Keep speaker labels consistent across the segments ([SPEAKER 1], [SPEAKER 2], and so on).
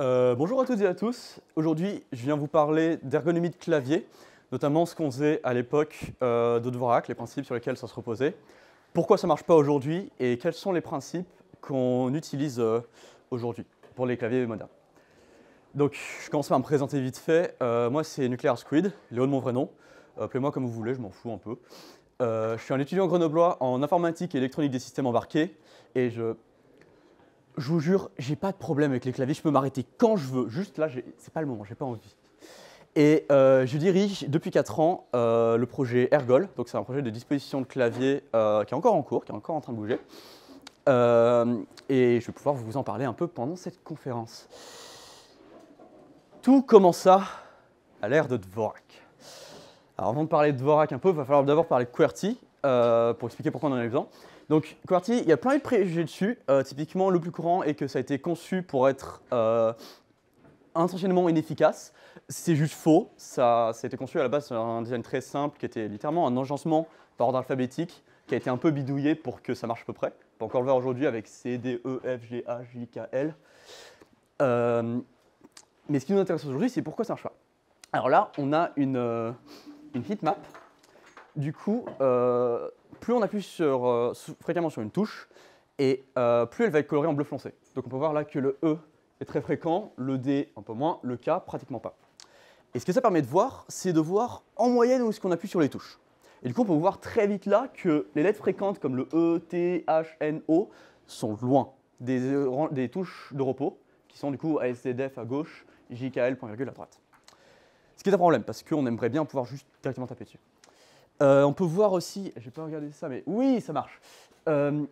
[SPEAKER 1] Euh, bonjour à toutes et à tous. Aujourd'hui, je viens vous parler d'ergonomie de clavier, notamment ce qu'on faisait à l'époque euh, de Dvorak, les principes sur lesquels ça se reposait, pourquoi ça ne marche pas aujourd'hui et quels sont les principes qu'on utilise euh, aujourd'hui pour les claviers modernes? Donc, je commence par me présenter vite fait. Euh, moi, c'est Nuclear Squid, Léo de mon vrai nom. Appelez-moi comme vous voulez, je m'en fous un peu. Je suis un étudiant grenoblois en informatique et électronique des systèmes embarqués et je je vous jure, j'ai pas de problème avec les claviers, je peux m'arrêter quand je veux. Juste là, c'est pas le moment, j'ai pas envie. Et euh, je dirige depuis 4 ans euh, le projet Ergol, donc c'est un projet de disposition de clavier euh, qui est encore en cours, qui est encore en train de bouger. Et je vais pouvoir vous en parler un peu pendant cette conférence. Tout commença à l'ère de Dvorak. Alors avant de parler de Dvorak un peu, il va falloir d'abord parler de QWERTY pour expliquer pourquoi on en a besoin. Donc QWERTY, il y a plein de préjugés dessus. Euh, typiquement, le plus courant est que ça a été conçu pour être euh, intentionnellement inefficace. C'est juste faux. Ça, ça a été conçu à la base sur un design très simple qui était littéralement un agencement par ordre alphabétique qui a été un peu bidouillé pour que ça marche à peu près. On peut encore le voir aujourd'hui avec C, D, E, F, G, H, J, K, L. Euh, mais ce qui nous intéresse aujourd'hui, c'est pourquoi ça marche pas. Alors là, on a une, une heatmap. Du coup, plus on appuie sur, euh, fréquemment sur une touche, et euh, plus elle va être colorée en bleu foncé. Donc on peut voir là que le E est très fréquent, le D un peu moins, le K pratiquement pas. Et ce que ça permet de voir, c'est de voir en moyenne où est-ce qu'on appuie sur les touches. Et du coup, on peut voir très vite là que les lettres fréquentes comme le E, T, H, N, O sont loin des, euh, touches de repos, qui sont du coup ASCDF à gauche, JKL, point virgule à droite. Ce qui est un problème, parce qu'on aimerait bien pouvoir juste directement taper dessus. Euh, on peut voir aussi, j'ai pas regardé ça, mais oui, ça marche, euh,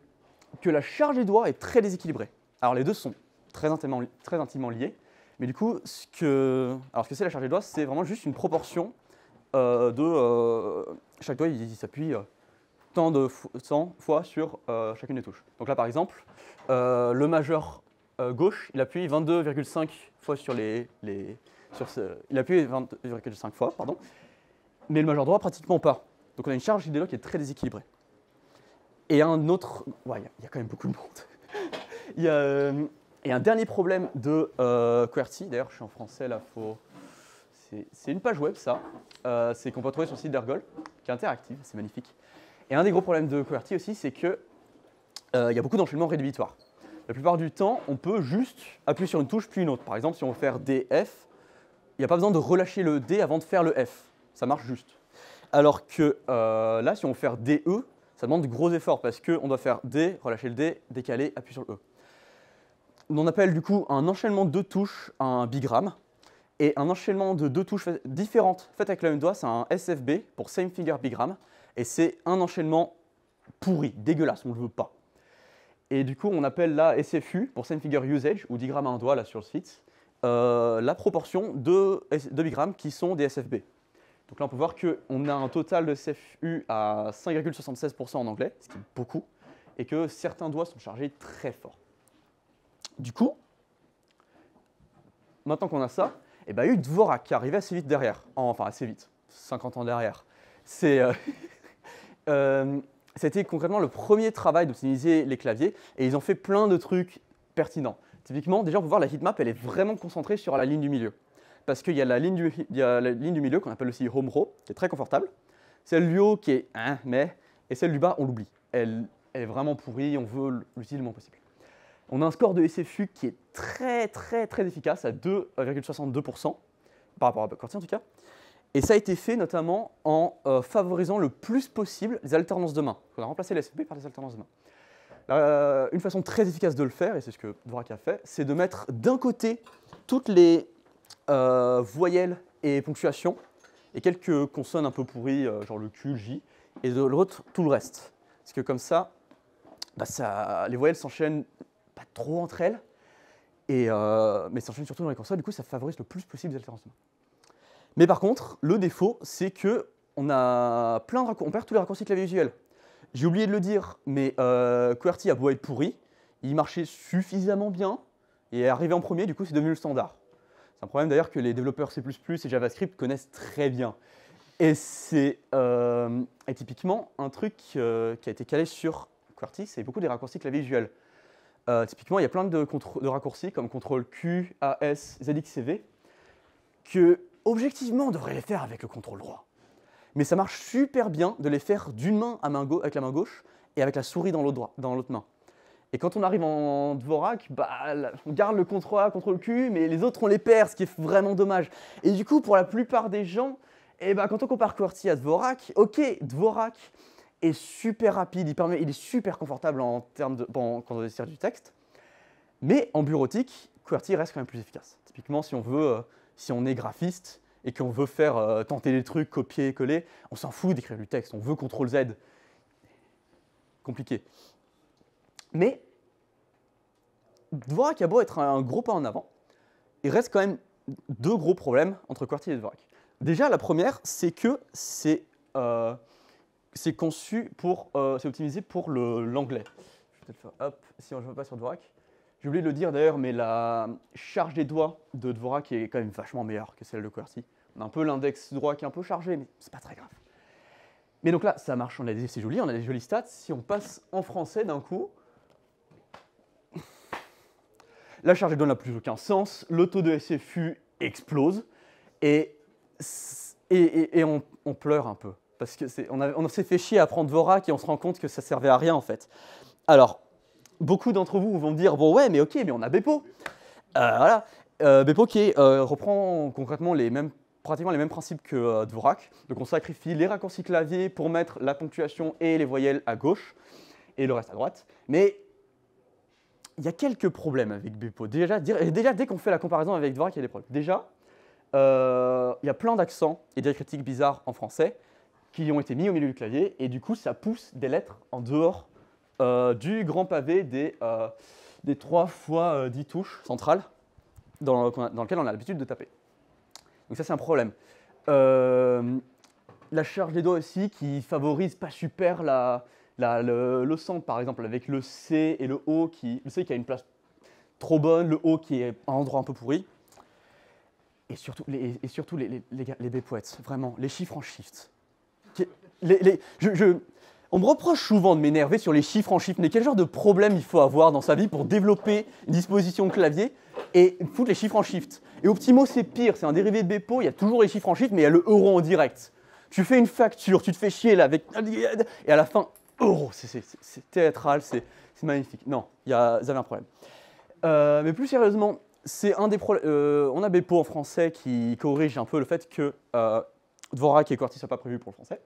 [SPEAKER 1] que la charge des doigts est très déséquilibrée. Alors les deux sont très intimement, liés, mais du coup, ce que, c'est la charge des doigts, c'est vraiment juste une proportion euh, de chaque doigt, il, s'appuie tant de fois sur chacune des touches. Donc là, par exemple, le majeur gauche, il appuie 22,5 fois sur les, il appuie 22,5 fois, pardon, mais le majeur droit pratiquement pas. Donc on a une charge doigts qui est très déséquilibrée. Et un autre, ouais, il y a- il y, a quand même beaucoup de monde. Y euh, et un dernier problème de euh, QWERTY, d'ailleurs je suis en français là, faut... c'est une page web ça, Euh, c'est qu'on peut trouver sur le site d'Ergol, qui est interactive, c'est magnifique. Et un des gros problèmes de QWERTY aussi, c'est que il y a beaucoup d'enchaînements rédhibitoires. La plupart du temps, on peut juste appuyer sur une touche puis une autre. Par exemple, si on veut faire DF, il n'y a pas besoin de relâcher le D avant de faire le F. Ça marche juste. Alors que euh, là, si on veut faire DE, ça demande de gros efforts parce qu'on doit faire D, relâcher le D, décaler, appuyer sur le E. On appelle du coup un enchaînement de deux touches un bigramme. Et un enchaînement de deux touches différentes faites avec le même doigt, c'est un SFB pour Same Finger Bigramme. Et c'est un enchaînement pourri, dégueulasse, on ne le veut pas. Et du coup, on appelle là SFU pour Same Finger Usage, ou digramme à un doigt là sur le site, euh, la proportion de, de bigrammes qui sont des SFB. Donc là, on peut voir qu'on a un total de SFU à 5,76% en anglais, ce qui est beaucoup, et que certains doigts sont chargés très fort. Du coup, maintenant qu'on a ça, eh ben, il y a eu Dvorak qui arrivé assez vite derrière, enfin assez vite, 50 ans derrière. C'est, euh, euh, c'était concrètement le premier travail d'optimiser les claviers, et ils ont fait plein de trucs pertinents. Typiquement, déjà, on peut voir la heatmap, elle est vraiment concentrée sur la ligne du milieu. Parce qu'il y a la ligne du, milieu qu'on appelle aussi home row, qui est très confortable. Celle du haut qui est hein, mais, et celle du bas, on l'oublie. Elle, est vraiment pourrie, on veut l'utiliser le moins possible. On a un score de SFU qui est très très très efficace à 2,62% par rapport à Corti en tout cas. Et ça a été fait notamment en euh, favorisant le plus possible les alternances de main. On a remplacé les SFB par les alternances de main. Euh, une façon très efficace de le faire, et c'est ce que Dvorak a fait, c'est de mettre d'un côté toutes les euh, voyelles et ponctuations, et quelques consonnes un peu pourries, euh, genre le Q, le J, et de l'autre tout le reste. Parce que comme ça, bah, les voyelles s'enchaînent pas trop entre elles, et, euh, mais s'enchaînent surtout dans les consonnes, du coup ça favorise le plus possible les altérations. Mais par contre, le défaut, c'est que on, a plein on perd tous les raccourcis clavier visuels. J'ai oublié de le dire, mais euh, QWERTY a beau être pourri, il marchait suffisamment bien et est arrivé en premier, du coup c'est devenu le standard. C'est un problème d'ailleurs que les développeurs C++ et JavaScript connaissent très bien. Et c'est euh, typiquement un truc euh, qui a été calé sur QWERTY, c'est beaucoup des raccourcis clavier visuels. Euh, typiquement, il y a plein de, raccourcis comme CTRL Q, AS, ZXCV, que objectivement on devrait les faire avec le contrôle droit. Mais ça marche super bien de les faire d'une main, à main avec la main gauche et avec la souris dans l'autre main. Et quand on arrive en Dvorak, bah, on garde le CTRL A, CTRL Q, mais les autres on les perd, ce qui est vraiment dommage. Et du coup, pour la plupart des gens, eh ben, quand on compare QWERTY à Dvorak, ok, Dvorak est super rapide, il, permet, il est super confortable en termes de, bon, quand on du texte, mais en bureautique, QWERTY reste quand même plus efficace. Typiquement, si on veut, euh, si on est graphiste et qu'on veut faire euh, tenter des trucs, copier, coller, on s'en fout d'écrire du texte, on veut CTRL Z. Compliqué. Mais Dvorak a beau être un gros pas en avant, il reste quand même deux gros problèmes entre QWERTY et Dvorak. Déjà, la première, c'est que c'est euh, conçu pour, euh, c'est optimisé pour l'anglais. Je vais peut-être faire hop, si on ne pas sur Dvorak. J'ai oublié de le dire d'ailleurs, mais la charge des doigts de Dvorak est quand même vachement meilleure que celle de QWERTY. On a un peu l'index droit qui est un peu chargé, mais c'est pas très grave. Mais donc là, ça marche, on a des, c'est joli, on a des jolis stats. Si on passe en français d'un coup, la charge doigts n'a plus aucun sens, le taux de SFU explose, et on, pleure un peu. Parce qu'on on, s'est fait chier à prendre Vorak et on se rend compte que ça servait à rien en fait. Alors, beaucoup d'entre vous vont me dire bon ouais mais ok mais on a Bepo. Euh, voilà, euh, Bepo qui euh, reprend concrètement les mêmes pratiquement les mêmes principes que Dvorak. Donc on sacrifie les raccourcis clavier pour mettre la ponctuation et les voyelles à gauche et le reste à droite. Mais il y a quelques problèmes avec Bepo. Déjà, dès qu'on fait la comparaison avec Dvorak, il y a des problèmes. Déjà, euh, il y a plein d'accents et diacritiques bizarres en français qui ont été mis au milieu du clavier, et du coup, ça pousse des lettres en dehors euh, du grand pavé des, euh, des 3 fois 10 touches centrales dans, dans lequel on a l'habitude de taper. Donc ça, c'est un problème. la charge des doigts aussi, qui favorise pas super la, le, le centre, par exemple, avec le C et le O, qui, le C qui a une place trop bonne, le O qui est un endroit un peu pourri. Et surtout, les, et surtout les, les, les, les vraiment, les chiffres en shift. Les, je, on me reproche souvent de m'énerver sur les chiffres en shift, mais quel genre de problème il faut avoir dans sa vie pour développer une disposition clavier et foutre les chiffres en shift? Et Optimo, c'est pire, c'est un dérivé de Bepo, il y a toujours les chiffres en shift, mais il y a le euro en direct. Tu fais une facture, tu te fais chier là avec. Et à la fin, euro, c'est théâtral, c'est magnifique. Non, y a, un problème. Euh, mais plus sérieusement, c'est un des problèmes. Euh, on a Bepo en français qui corrige un peu le fait que euh, Dvorak et QWERTY ne soient pas prévus pour le français.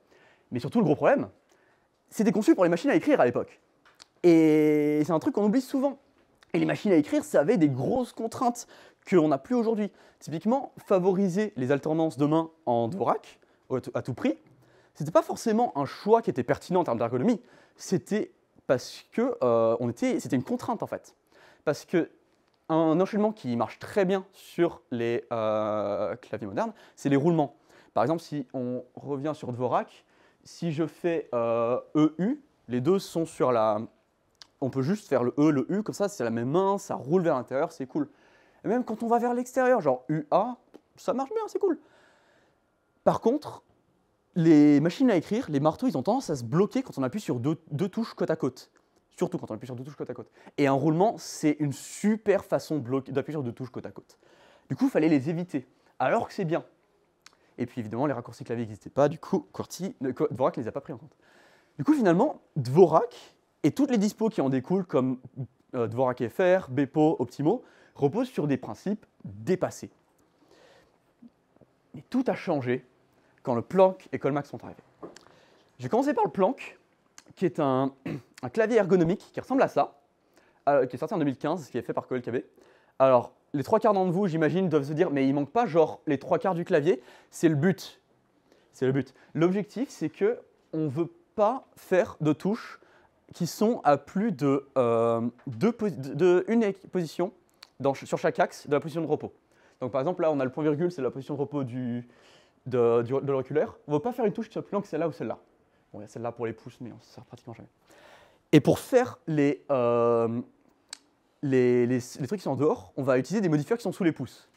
[SPEAKER 1] Mais surtout, le gros problème, c'était conçu pour les machines à écrire à l'époque. Et c'est un truc qu'on oublie souvent. Et les machines à écrire, ça avait des grosses contraintes qu'on n'a plus aujourd'hui. Typiquement, favoriser les alternances de mains en Dvorak à tout prix, c'était pas forcément un choix qui était pertinent en termes d'ergonomie. C'était parce que euh, c'était une contrainte en fait. Parce que un enchaînement qui marche très bien sur les euh, claviers modernes, c'est les roulements. Par exemple, si on revient sur Dvorak, si je fais euh, EU, les deux sont sur la... On peut juste faire le E, le U, comme ça, c'est la même main, ça roule vers l'intérieur, c'est cool. Et même quand on va vers l'extérieur, genre UA, ça marche bien, c'est cool. Par contre, les machines à écrire, les marteaux, ils ont tendance à se bloquer quand on appuie sur deux touches côte à côte surtout quand on appuie sur deux touches côte à côte. Et un roulement, c'est une super façon d'appuyer sur deux touches côte à côte. Du coup, il fallait les éviter, alors que c'est bien. Et puis évidemment, les raccourcis clavier n'existaient pas, du coup, Corti, Dvorak ne les a pas pris en compte. Du coup, finalement, Dvorak et toutes les dispos qui en découlent, comme euh, Dvorak FR, Bepo, Optimo, reposent sur des principes dépassés. Mais tout a changé quand le Planck et Colmax sont arrivés. J'ai commencé par le Planck, qui est un, clavier ergonomique qui ressemble à ça, euh, qui est sorti en 2015, qui est fait par KB. Alors, les trois quarts d'entre vous, j'imagine, doivent se dire, mais il manque pas genre les trois quarts du clavier, c'est le but. C'est le but. L'objectif, c'est que on veut pas faire de touches qui sont à plus de, euh, deux, une position sur chaque axe de la position de repos. Donc par exemple, là, on a le point virgule, c'est la position de repos du, de, de. On ne veut pas faire une touche qui soit plus longue que celle-là ou celle-là. Bon, il y a celle-là pour les pouces, mais on ne sert pratiquement jamais. Et pour faire euh, les, les, les, trucs qui sont en dehors, on va utiliser des modifiers qui sont sous les pouces.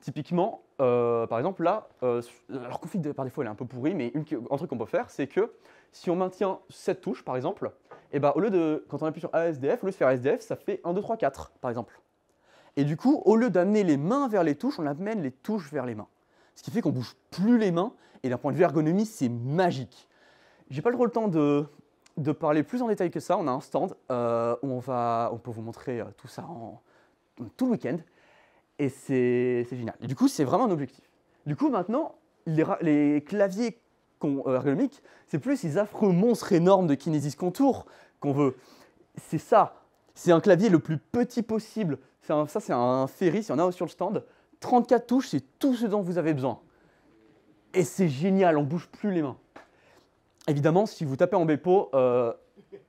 [SPEAKER 1] Typiquement, euh, par exemple, là, euh, leur config par défaut elle est un peu pourrie, mais un truc qu'on peut faire, c'est que si on maintient cette touche, par exemple, et ben, au lieu de, quand on appuie sur ASDF, au lieu de faire ASDF, ça fait 1, 2, 3, 4, par exemple. Et du coup, au lieu d'amener les mains vers les touches, on amène les touches vers les mains. Ce qui fait qu'on bouge plus les mains, et d'un point de vue ergonomie, c'est magique. J'ai pas trop le temps de, parler plus en détail que ça. On a un stand euh, où on, va, on peut vous montrer euh, tout ça en, tout le week-end. Et c'est génial. Du coup, c'est vraiment un objectif. Du coup, maintenant, les, les claviers euh, ergonomiques, c'est plus ces affreux monstres énormes de Kinesis Contour qu'on veut. C'est ça. C'est un clavier le plus petit possible. ça, c'est un Ferry, il y en a sur le stand. 34 touches, c'est tout ce dont vous avez besoin. Et c'est génial, on bouge plus les mains. Évidemment, si vous tapez en Bepo, euh,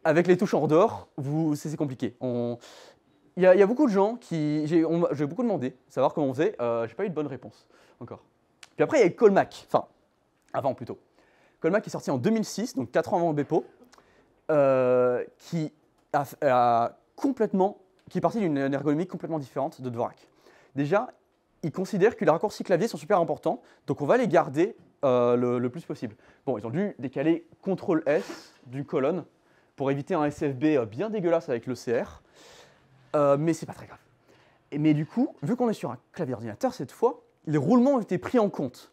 [SPEAKER 1] avec les touches en dehors, c'est compliqué. Il y, a beaucoup de gens qui. J'ai beaucoup demandé, savoir comment on faisait. Euh, J'ai pas eu de bonne réponse encore. Puis après, il y a Colmac. Enfin, avant plutôt. Colmac est sorti en 2006, donc 4 ans avant Bepo, euh, qui a, complètement. qui est parti d'une ergonomie complètement différente de Dvorak. Déjà, ils considèrent que les raccourcis clavier sont super importants, donc on va les garder euh, le, plus possible. Bon, ils ont dû décaler CTRL S d'une colonne pour éviter un SFB euh, bien dégueulasse avec le CR, euh, mais c'est pas très grave. Mais du coup, vu qu'on est sur un clavier ordinateur cette fois, les roulements ont été pris en compte.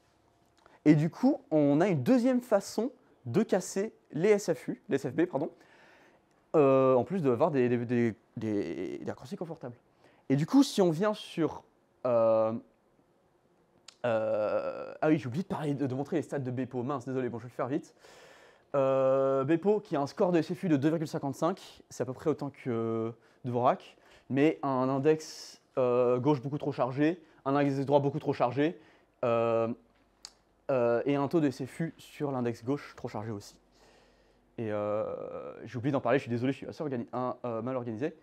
[SPEAKER 1] Et du coup, on a une deuxième façon de casser les SFU, les SFB, pardon, en plus d'avoir des, des, raccourcis confortables. Et du coup, si on vient sur euh, euh, ah oui, j'ai oublié de, parler, de, montrer les stats de Bepo. Mince, désolé, bon, je vais le faire vite. Euh, Bepo qui a un score de SFU de 2,55, c'est à peu près autant que Dvorak, mais un index gauche beaucoup trop chargé, un index droit beaucoup trop chargé, et un taux de SFU sur l'index gauche trop chargé aussi. Et j'ai oublié d'en parler, je suis désolé, je suis assez mal organisé.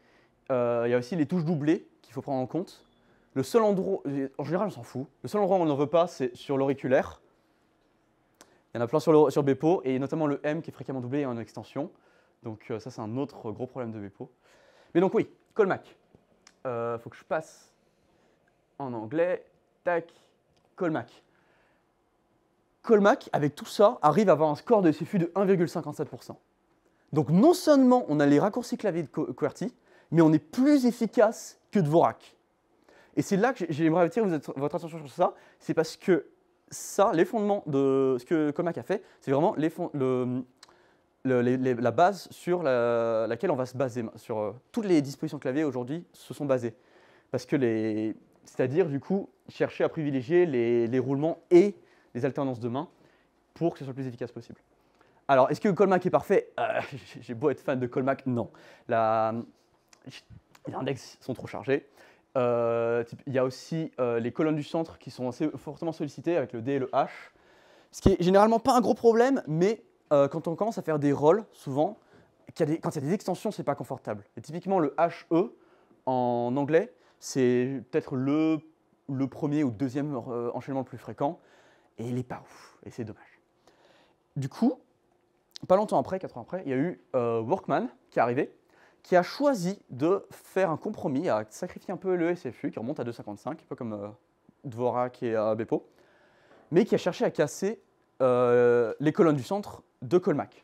[SPEAKER 1] Il y a aussi les touches doublées qu'il faut prendre en compte. Le seul endroit, en général, on s'en fout. Le seul endroit où on n'en veut pas, c'est sur l'auriculaire. Il y en a plein sur, le, Bepo, et notamment le M qui est fréquemment doublé en extension. Donc euh, ça, c'est un autre gros problème de Bepo. Mais donc oui, Colmac. Il euh, faut que je passe en anglais. Tac, Colmac. Colmac, avec tout ça, arrive à avoir un score de CFU de 1,57%. Donc non seulement on a les raccourcis clavier de QWERTY, mais on est plus efficace que Dvorak. Et c'est là que j'aimerais attirer votre attention sur ça, c'est parce que ça, les fondements de ce que Comac a fait, c'est vraiment la base sur laquelle on va se baser. Sur, euh, toutes les dispositions clavier aujourd'hui se sont basées. Parce que c'est-à-dire du coup chercher à privilégier les, roulements et les alternances de main pour que ce soit le plus efficace possible. Alors, est-ce que Colmac est parfait? Euh, J'ai beau être fan de Colmac, non. Les index sont trop chargés. Euh, il y a aussi euh, les colonnes du centre qui sont assez fortement sollicitées avec le D et le H. Ce qui est généralement pas un gros problème, mais euh, quand on commence à faire des rôles, souvent, quand il y a des extensions, c'est pas confortable. Et typiquement, le HE en anglais, c'est peut-être le, premier ou deuxième enchaînement le plus fréquent, et il n'est pas ouf, et c'est dommage. Du coup, pas longtemps après, 4 ans après, il y a eu Workman qui est arrivé, qui a choisi de faire un compromis, à sacrifier un peu le SFU, qui remonte à 2,55, un peu comme euh, Dvorak et euh, Bepo, mais qui a cherché à casser euh, les colonnes du centre de Colmac.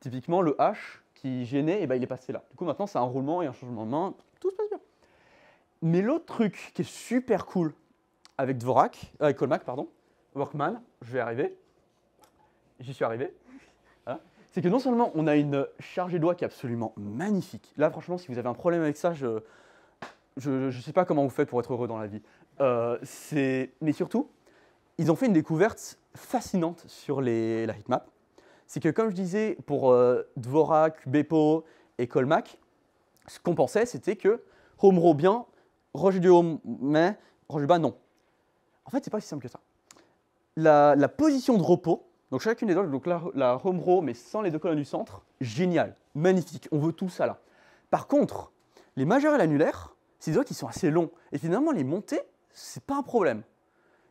[SPEAKER 1] Typiquement, le H qui gênait, eh ben, il est passé là. Du coup, maintenant, c'est un roulement et un changement de main, tout se passe bien. Mais l'autre truc qui est super cool avec Dvorak, avec Colmac, pardon, Workman, je vais arriver, j'y suis arrivé, c'est que non seulement on a une chargée de doigts qui est absolument magnifique. Là, franchement, si vous avez un problème avec ça, je ne sais pas comment vous faites pour être heureux dans la vie. Euh, mais surtout, ils ont fait une découverte fascinante sur les, la heatmap. C'est que, comme je disais, pour euh, Dvorak, Bepo et Colmac, ce qu'on pensait, c'était que home row bien, roche du home mais, du bas non. En fait, c'est pas si simple que ça. La, la position de repos donc chacune des doigts, donc la, home row, mais sans les deux colonnes du centre, génial, magnifique, on veut tout ça là. Par contre, les majeurs et l'annulaire, c'est des doigts qui sont assez longs. Et finalement, les monter, c'est pas un problème.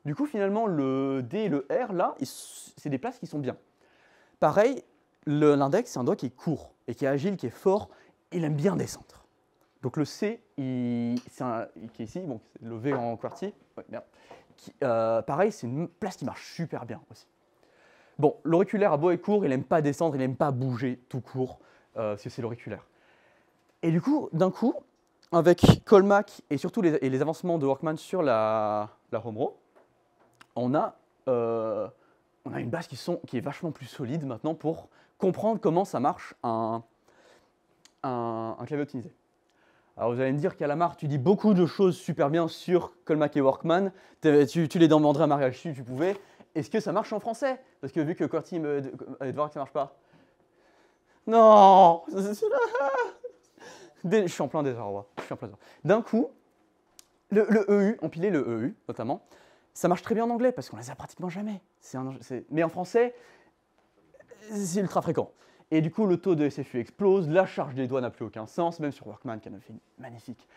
[SPEAKER 1] Du coup, finalement, le D et le R, là, c'est des places qui sont bien. Pareil, l'index, c'est un doigt qui est court et qui est agile, qui est fort. Il aime bien descendre. Donc le C, qui est ici, bon, le V en ouais, euh, pareil, c'est une place qui marche super bien aussi. Bon, l'auriculaire à beau et court, il n'aime pas descendre, il n'aime pas bouger tout court, euh, que c'est l'auriculaire. Et du coup, d'un coup, avec Colmac et surtout les, avancements de Workman sur la, la euh, on a une base qui, est vachement plus solide maintenant pour comprendre comment ça marche un, clavier optimisé. Alors vous allez me dire qu'à la marre, tu dis beaucoup de choses super bien sur Colmac et Workman, tu, tu les demanderais à Mariage si tu pouvais. Est-ce que ça marche en français? Parce que vu que QWERTY me et Dvorak ça marche pas. Non Je suis en plein désarroi. Je suis en plein. D'un coup, le, EU, empilé le EU notamment, ça marche très bien en anglais parce qu'on les a pratiquement jamais. Mais en français, c'est ultra fréquent. Et du coup, le taux de SFU explose, la charge des doigts n'a plus aucun sens, même sur Workman qui a fait une magnifique.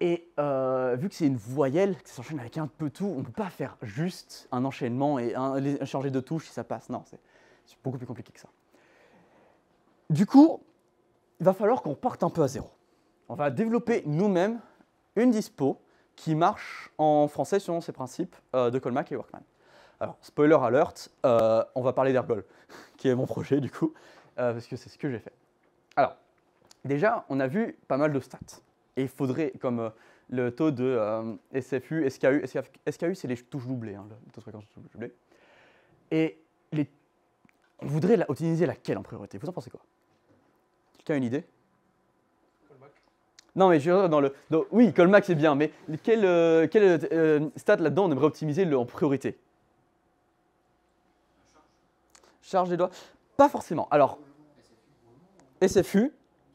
[SPEAKER 1] Et euh, vu que c'est une voyelle, que ça s'enchaîne avec un peu tout, on ne peut pas faire juste un enchaînement et un, les- changer de touche si ça passe. Non, c'est beaucoup plus compliqué que ça. Du coup, il va falloir qu'on parte un peu à zéro. On va développer nous-mêmes une dispo qui marche en français selon ces principes euh, de Colmac et Workman. Alors, spoiler alert, euh, on va parler d'Ergol, qui est mon projet du coup, parce que c'est ce que j'ai fait. Alors, déjà, on a vu pas mal de stats. Et il faudrait, comme euh, le taux de euh, SFU, SKU, SKU, SKU, c'est les touches doublées, hein, le taux de fréquence doublées. Et les, on voudrait la, utiliser laquelle en priorité? Vous en pensez quoi? Quelqu'un a une idée? Non, mais je veux dire, dans le. dans- oui, Colmac c'est bien, mais quel, euh, quel euh, stat là-dedans on aimerait optimiser le- en priorité? Charge des doigts? Pas forcément. Alors, SFU,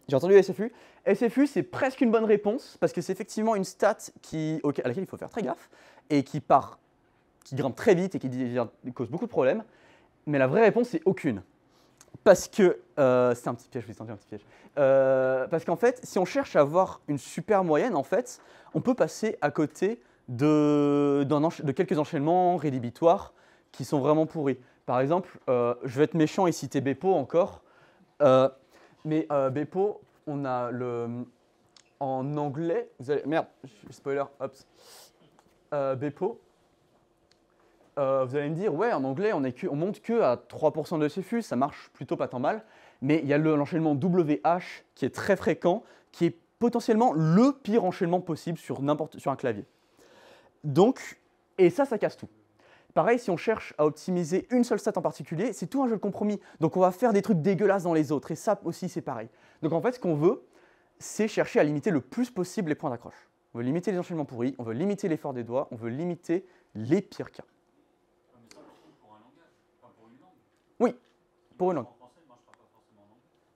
[SPEAKER 1] j'ai entendu SFU. SFU, c'est presque une bonne réponse parce que c'est effectivement une stat qui, à laquelle il faut faire très gaffe et qui part, qui grimpe très vite et qui cause beaucoup de problèmes. Mais la vraie réponse, c'est aucune. Parce que, euh, c'est un petit piège, je vous un petit piège. Euh, parce qu'en fait, si on cherche à avoir une super moyenne, en fait, on peut passer à côté de, quelques enchaînements rédhibitoires qui sont vraiment pourris. Par exemple, euh, je vais être méchant et citer Bepo encore. Mais euh, Bepo, on a le. En anglais, vous allez. Merde, spoiler, hop. Euh, Bepo, euh, vous allez me dire, ouais, en anglais, on, que, on monte que à 3% de SFU, ça marche plutôt pas tant mal. Mais il y a le- l'enchaînement WH qui est très fréquent, qui est potentiellement le pire enchaînement possible sur, sur un clavier. Donc, et ça, ça casse tout. Pareil, si on cherche à optimiser une seule stat en particulier, c'est tout un jeu de compromis. Donc on va faire des trucs dégueulasses dans les autres, et ça aussi c'est pareil. Donc en fait, ce qu'on veut, c'est chercher à limiter le plus possible les points d'accroche. On veut limiter les enchaînements pourris, on veut limiter l'effort des doigts, on veut limiter les pires cas. Oui, pour une langue.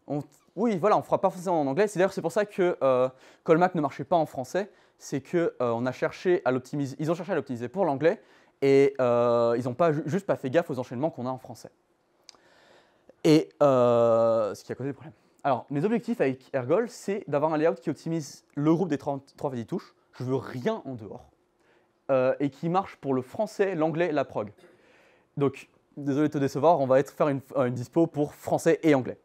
[SPEAKER 2] Ne.
[SPEAKER 1] On- oui, voilà, on fera pas forcément en anglais. C'est d'ailleurs pour ça que euh, Colmac ne marchait pas en français. C'est que euh, on a cherché à l'optimiser. Ont cherché à l'optimiser pour l'anglais et euh, ils n'ont pas ju- juste pas fait gaffe aux enchaînements qu'on a en français. Et euh, ce qui a causé des problèmes. Alors, mes objectifs avec Ergol, c'est d'avoir un layout qui optimise le groupe des 30 3 10 touches. Je veux rien en dehors. Euh, et qui marche pour le français, l'anglais, la prog. Donc, désolé de te décevoir, on va être, faire une dispo pour français et anglais.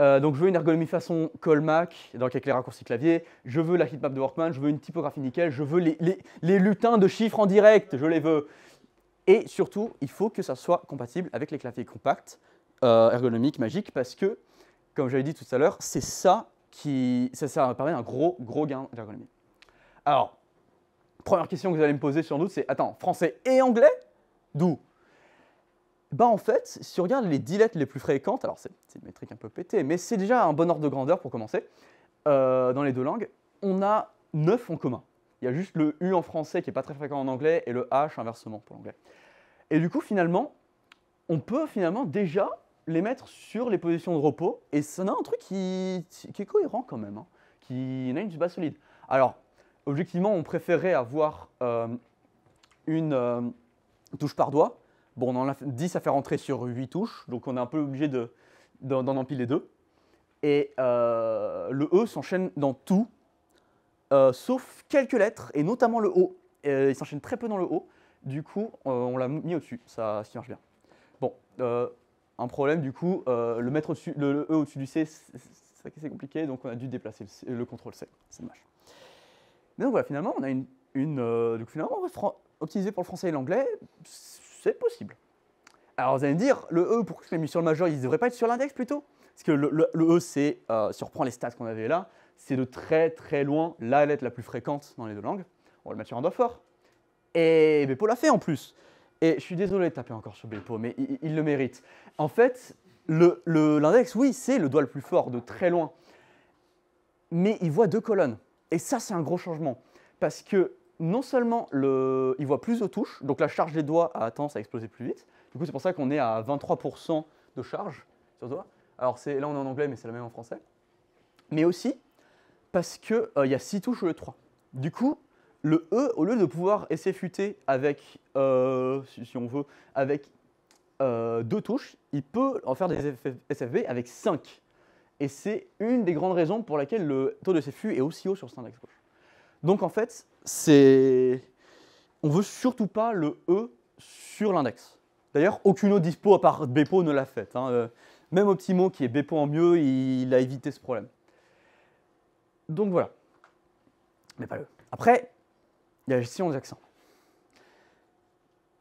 [SPEAKER 1] Euh, donc je veux une ergonomie façon Colmac, donc avec les raccourcis clavier. Je veux la heatmap de Workman, je veux une typographie nickel, je veux les, lutins de chiffres en direct, je les veux. Et surtout, il faut que ça soit compatible avec les claviers compacts, euh, ergonomiques, magiques, parce que, comme j'avais dit tout à l'heure, c'est ça qui ça, ça permet un gros, gros gain d'ergonomie. Alors, première question que vous allez me poser sur doute, c'est attends, français et anglais? D'où? Bah en fait, si on regarde les dilettes les plus fréquentes, alors c'est une métrique un peu pétée, mais c'est déjà un bon ordre de grandeur pour commencer, euh, dans les deux langues, on a 9 en commun. Il y a juste le U en français qui n'est pas très fréquent en anglais et le H inversement pour l'anglais. Et du coup, finalement, on peut finalement déjà les mettre sur les positions de repos et ça a un truc qui, qui est cohérent quand même, hein, qui a une base solide. Alors, objectivement, on préférait avoir euh, une euh, touche par doigt, Bon, on en a 10 à faire entrer sur 8 touches, donc on est un peu obligé de- d'en empiler deux. Et euh, le E s'enchaîne dans tout, euh, sauf quelques lettres, et notamment le O. Euh, il s'enchaîne très peu dans le O, du coup, on l'a mis au-dessus, ça, qui marche bien. Bon, un problème, du coup, le, mettre au-dessus- le, le E au-dessus du C, c'est compliqué, donc on a dû déplacer le, contrôle C, c'est dommage. Mais donc voilà, finalement, on a une, une donc finalement, optimisé pour le français et l'anglais, c'est possible. Alors vous allez me dire, le E, pourquoi je l'ai mis sur le majeur, il ne devrait pas être sur l'index plutôt? Parce que le, E, c'est, euh, si on reprend les stats qu'on avait là, c'est de très très loin la lettre la plus fréquente dans les deux langues. On va le mettre sur un doigt fort. Et Bepo l'a fait en plus. Et je suis désolé de taper encore sur Bepo, mais il, le mérite. En fait, le- le- l'index, oui, c'est le doigt le plus fort, de très loin. Mais il voit deux colonnes. Et ça, c'est un gros changement. Parce que non seulement le, il voit plus de touches, donc la charge des doigts a tendance à exploser plus vite. Du coup, c'est pour ça qu'on est à 23% de charge sur doigt. Alors c'est, là, on est en anglais, mais c'est la même en français. Mais aussi parce qu'il y a 6 touches au lieu de 3. Du coup, le E, au lieu de pouvoir SFUT avec, euh, si, on veut, avec euh, deux touches, il peut en faire des SFB avec 5. Et c'est une des grandes raisons pour laquelle le taux de SFU est aussi haut sur cet index gauche. Donc en fait, c'est. On veut surtout pas le E sur l'index. D'ailleurs, aucune autre dispo à part Bepo ne l'a fait. hein. Euh, Même Optimo, qui est Bepo en mieux, il a évité ce problème. Donc voilà. Mais pas le. Après, il y a la gestion des accents.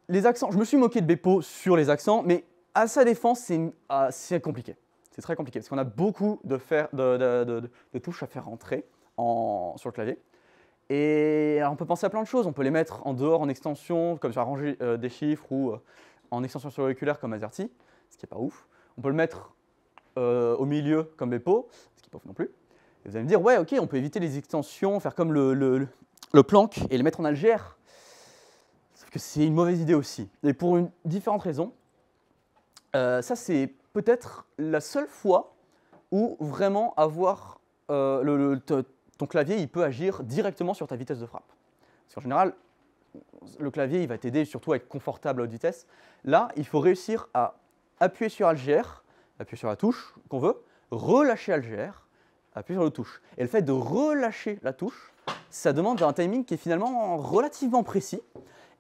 [SPEAKER 1] Les accents, je me suis moqué de Bepo sur les accents, mais à sa défense, c'est ah, compliqué. C'est très compliqué parce qu'on a beaucoup de, touches à faire rentrer en- sur le clavier. Et on peut penser à plein de choses. On peut les mettre en dehors, en extension, comme sur la rangée euh, des chiffres, ou euh, en extension sur l'auriculaire comme AZERTY, ce qui n'est pas ouf. On peut le mettre euh, au milieu comme Bepo, ce qui n'est pas ouf non plus. Et vous allez me dire, ouais, ok, on peut éviter les extensions, faire comme le, le, le- plank et le mettre en algère. Sauf que c'est une mauvaise idée aussi. Et pour une différente raison. Euh, ça, c'est peut-être la seule fois où vraiment avoir le, le- ton clavier, il peut agir directement sur ta vitesse de frappe. Parce qu'en général, le clavier, il va t'aider surtout à être confortable à haute vitesse. Là, il faut réussir à appuyer sur Algère, appuyer sur la touche qu'on veut, relâcher Algère, appuyer sur la touche. Et le fait de relâcher la touche, ça demande un timing qui est finalement relativement précis.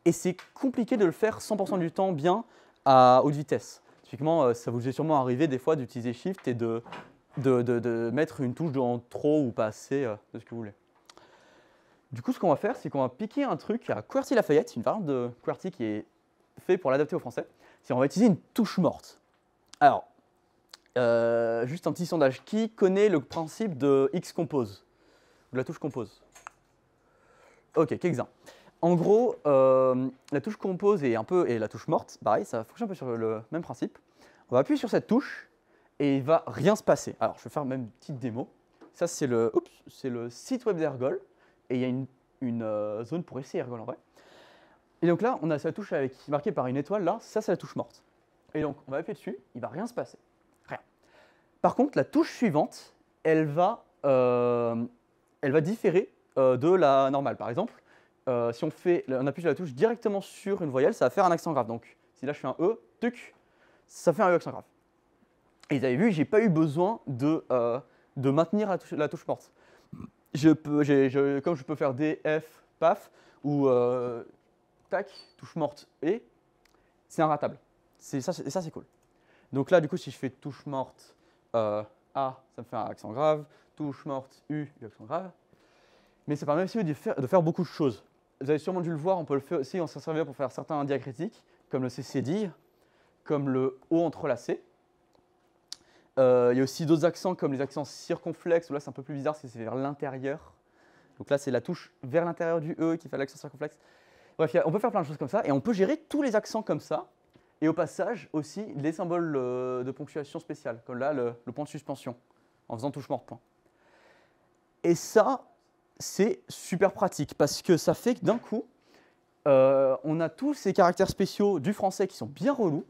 [SPEAKER 1] Et c'est compliqué de le faire 100% du temps bien à haute vitesse. Typiquement, euh, ça vous est sûrement arrivé des fois d'utiliser Shift et de, de, mettre une touche en trop ou pas assez euh, de ce que vous voulez. Du coup, ce qu'on va faire, c'est qu'on va piquer un truc à QWERTY Lafayette, une variante de QWERTY qui est fait pour l'adapter au français. C'est on va utiliser une touche morte. Alors, euh, juste un petit sondage. Qui connaît le principe de X compose? De la touche compose? Ok, quelques-uns. En gros, euh, la touche compose et un peu et la touche morte, pareil, ça fonctionne un peu sur le même principe. On va appuyer sur cette touche et il va rien se passer. Alors, je vais faire même une petite démo. Ça, c'est le, le site web d'Ergol et il y a une, euh, zone pour essayer Ergol en vrai. Et donc là, on a sa touche avec marquée par une étoile là, ça c'est la touche morte. Et donc, on va appuyer dessus, il va rien se passer. Rien. Par contre, la touche suivante, elle va, euh, elle va différer euh, de la normale. Par exemple, si on, fait, on appuie sur la touche directement sur une voyelle, ça va faire un accent grave. Donc, si là je fais un E, tuc, ça fait un E accent grave. Et vous avez vu, j'ai pas eu besoin de, euh, de maintenir la touche, morte. Je peux, comme je peux faire D, F, PAF, ou euh, tac, touche morte et, c'est inratable. Ça, et ça c'est cool. Donc là, du coup, si je fais touche morte euh, A, ça me fait un accent grave, touche morte U, accent grave. Mais ça permet aussi de faire, de faire beaucoup de choses. Vous avez sûrement dû le voir, on peut le faire aussi, on s'en servir pour faire certains diacritiques, comme le CCD, comme le O entrelacé. Euh, il y a aussi d'autres accents comme les accents circonflexes, où là c'est un peu plus bizarre c'est vers l'intérieur. Donc là c'est la touche vers l'intérieur du E qui fait l'accent circonflexe. Bref, on peut faire plein de choses comme ça et on peut gérer tous les accents comme ça. Et au passage aussi les symboles euh, de ponctuation spéciale, comme là le, point de suspension, en faisant touche morte point. Et ça, c'est super pratique parce que ça fait que d'un coup, euh, on a tous ces caractères spéciaux du français qui sont bien relous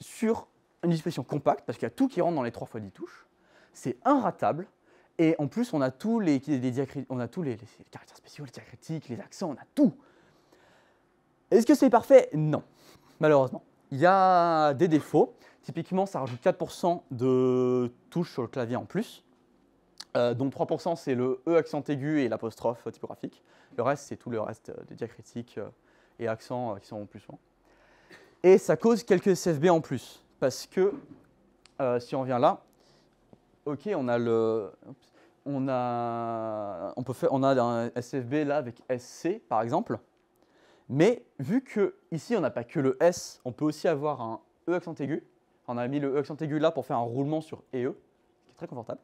[SPEAKER 1] sur une expression compacte parce qu'il y a tout qui rentre dans les 3 fois 10 touches. C'est inratable. Et en plus, on a tous les, on a tous les, caractères spéciaux, les diacritiques, les accents, on a tout. Est-ce que c'est parfait? Non, malheureusement. Il y a des défauts. Typiquement, ça rajoute 4% de touches sur le clavier en plus. Euh, dont 3% c'est le E accent aigu et l'apostrophe typographique. Le reste, c'est tout le reste euh, des diacritiques euh, et accents euh, qui sont plus souvent. Et ça cause quelques SFB en plus. Parce que, euh, si on revient là, ok, on a le. On a, on peut faire, on a un SFB là avec SC par exemple. Mais vu que ici on n'a pas que le S, on peut aussi avoir un E accent aigu. On a mis le E accent aigu là pour faire un roulement sur EE, qui est très confortable.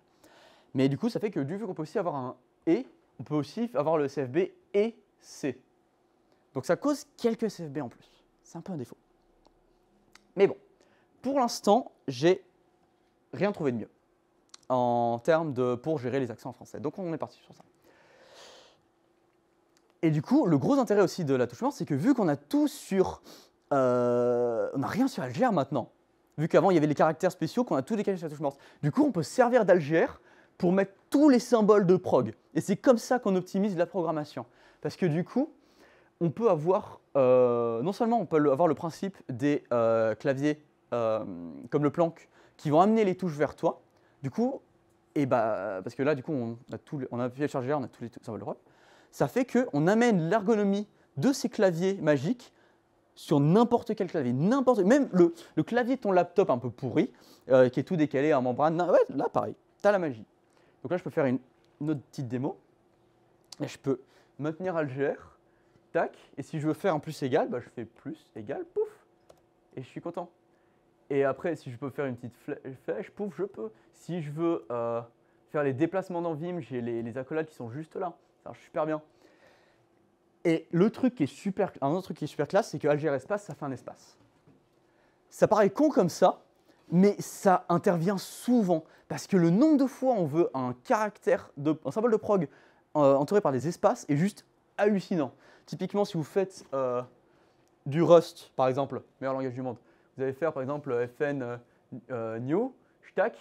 [SPEAKER 1] Mais du coup, ça fait que du coup qu'on peut aussi avoir un E, on peut aussi avoir le CFB et C. Donc ça cause quelques CFB en plus. C'est un peu un défaut. Mais bon, pour l'instant, j'ai rien trouvé de mieux en termes de pour gérer les accents en français. Donc on est parti sur ça. Et du coup, le gros intérêt aussi de la touche c'est que vu qu'on a tout sur, euh, on n'a rien sur Algère maintenant. Vu qu'avant il y avait les caractères spéciaux, qu'on a tout décalé sur la touche morte. Du coup, on peut se servir d'Algère pour mettre tous les symboles de prog. Et c'est comme ça qu'on optimise la programmation. Parce que du coup, on peut avoir, euh, non seulement on peut avoir le principe des euh, claviers euh, comme le planck qui vont amener les touches vers toi. Du coup, et bah, parce que là, du coup, on a, tout, on a appuyé le chargeur, on a tous les symboles de prog. Ça fait qu'on amène l'ergonomie de ces claviers magiques sur n'importe quel clavier, n'importe même le, le, clavier de ton laptop un peu pourri, qui est tout décalé en membrane, ouais, là pareil, tu as la magie. Donc là, je peux faire une, une autre petite démo. Et je peux maintenir Algère, tac, et si je veux faire un plus égal, bah, je fais plus égal, pouf, et je suis content. Et après, si je peux faire une petite flèche, pouf, je peux. Si je veux euh, faire les déplacements dans Vim, j'ai les, accolades qui sont juste là. Ça marche super bien. Et le truc qui est super, un autre truc qui est super classe, c'est que Algère espace, ça fait un espace. Ça paraît con comme ça, mais ça intervient souvent parce que le nombre de fois on veut un caractère, un symbole de prog euh, entouré par des espaces est juste hallucinant. Typiquement, si vous faites euh, du Rust, par exemple, meilleur langage du monde, vous allez faire par exemple fn euh, new, stack,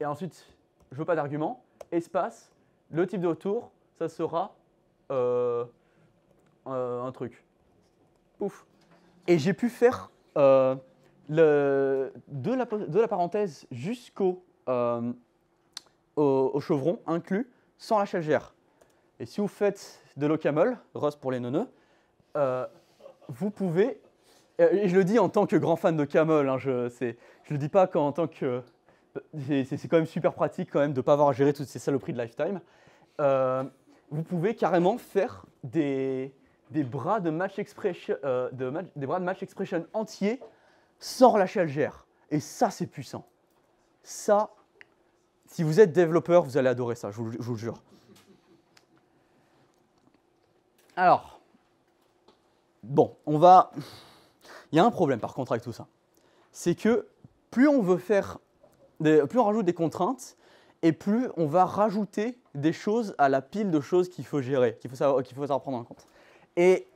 [SPEAKER 1] et ensuite, je veux pas d'argument, espace, le type de retour, ça sera euh, un truc. Pouf. Et j'ai pu faire euh, le, de, la, de, la, parenthèse jusqu'au euh, au, chevron inclus sans la. Et si vous faites de l'ocamol, Rust pour les neuneux, euh, vous pouvez, et je le dis en tant que grand fan de camel, hein, je ne le dis pas qu'en tant que... C'est quand même super pratique quand même de ne pas avoir à gérer toutes ces saloperies de lifetime. Euh, vous pouvez carrément faire des, bras de match expression, euh, des bras de match expression entiers sans relâcher Algère. Et ça, c'est puissant. Ça, si vous êtes développeur, vous allez adorer ça, je vous le jure. Alors, bon, on va. Il y a un problème par contre avec tout ça. C'est que plus on veut faire. Plus on rajoute des contraintes, et plus on va rajouter des choses à la pile de choses qu'il faut gérer, qu'il faut, savoir, prendre en compte. Et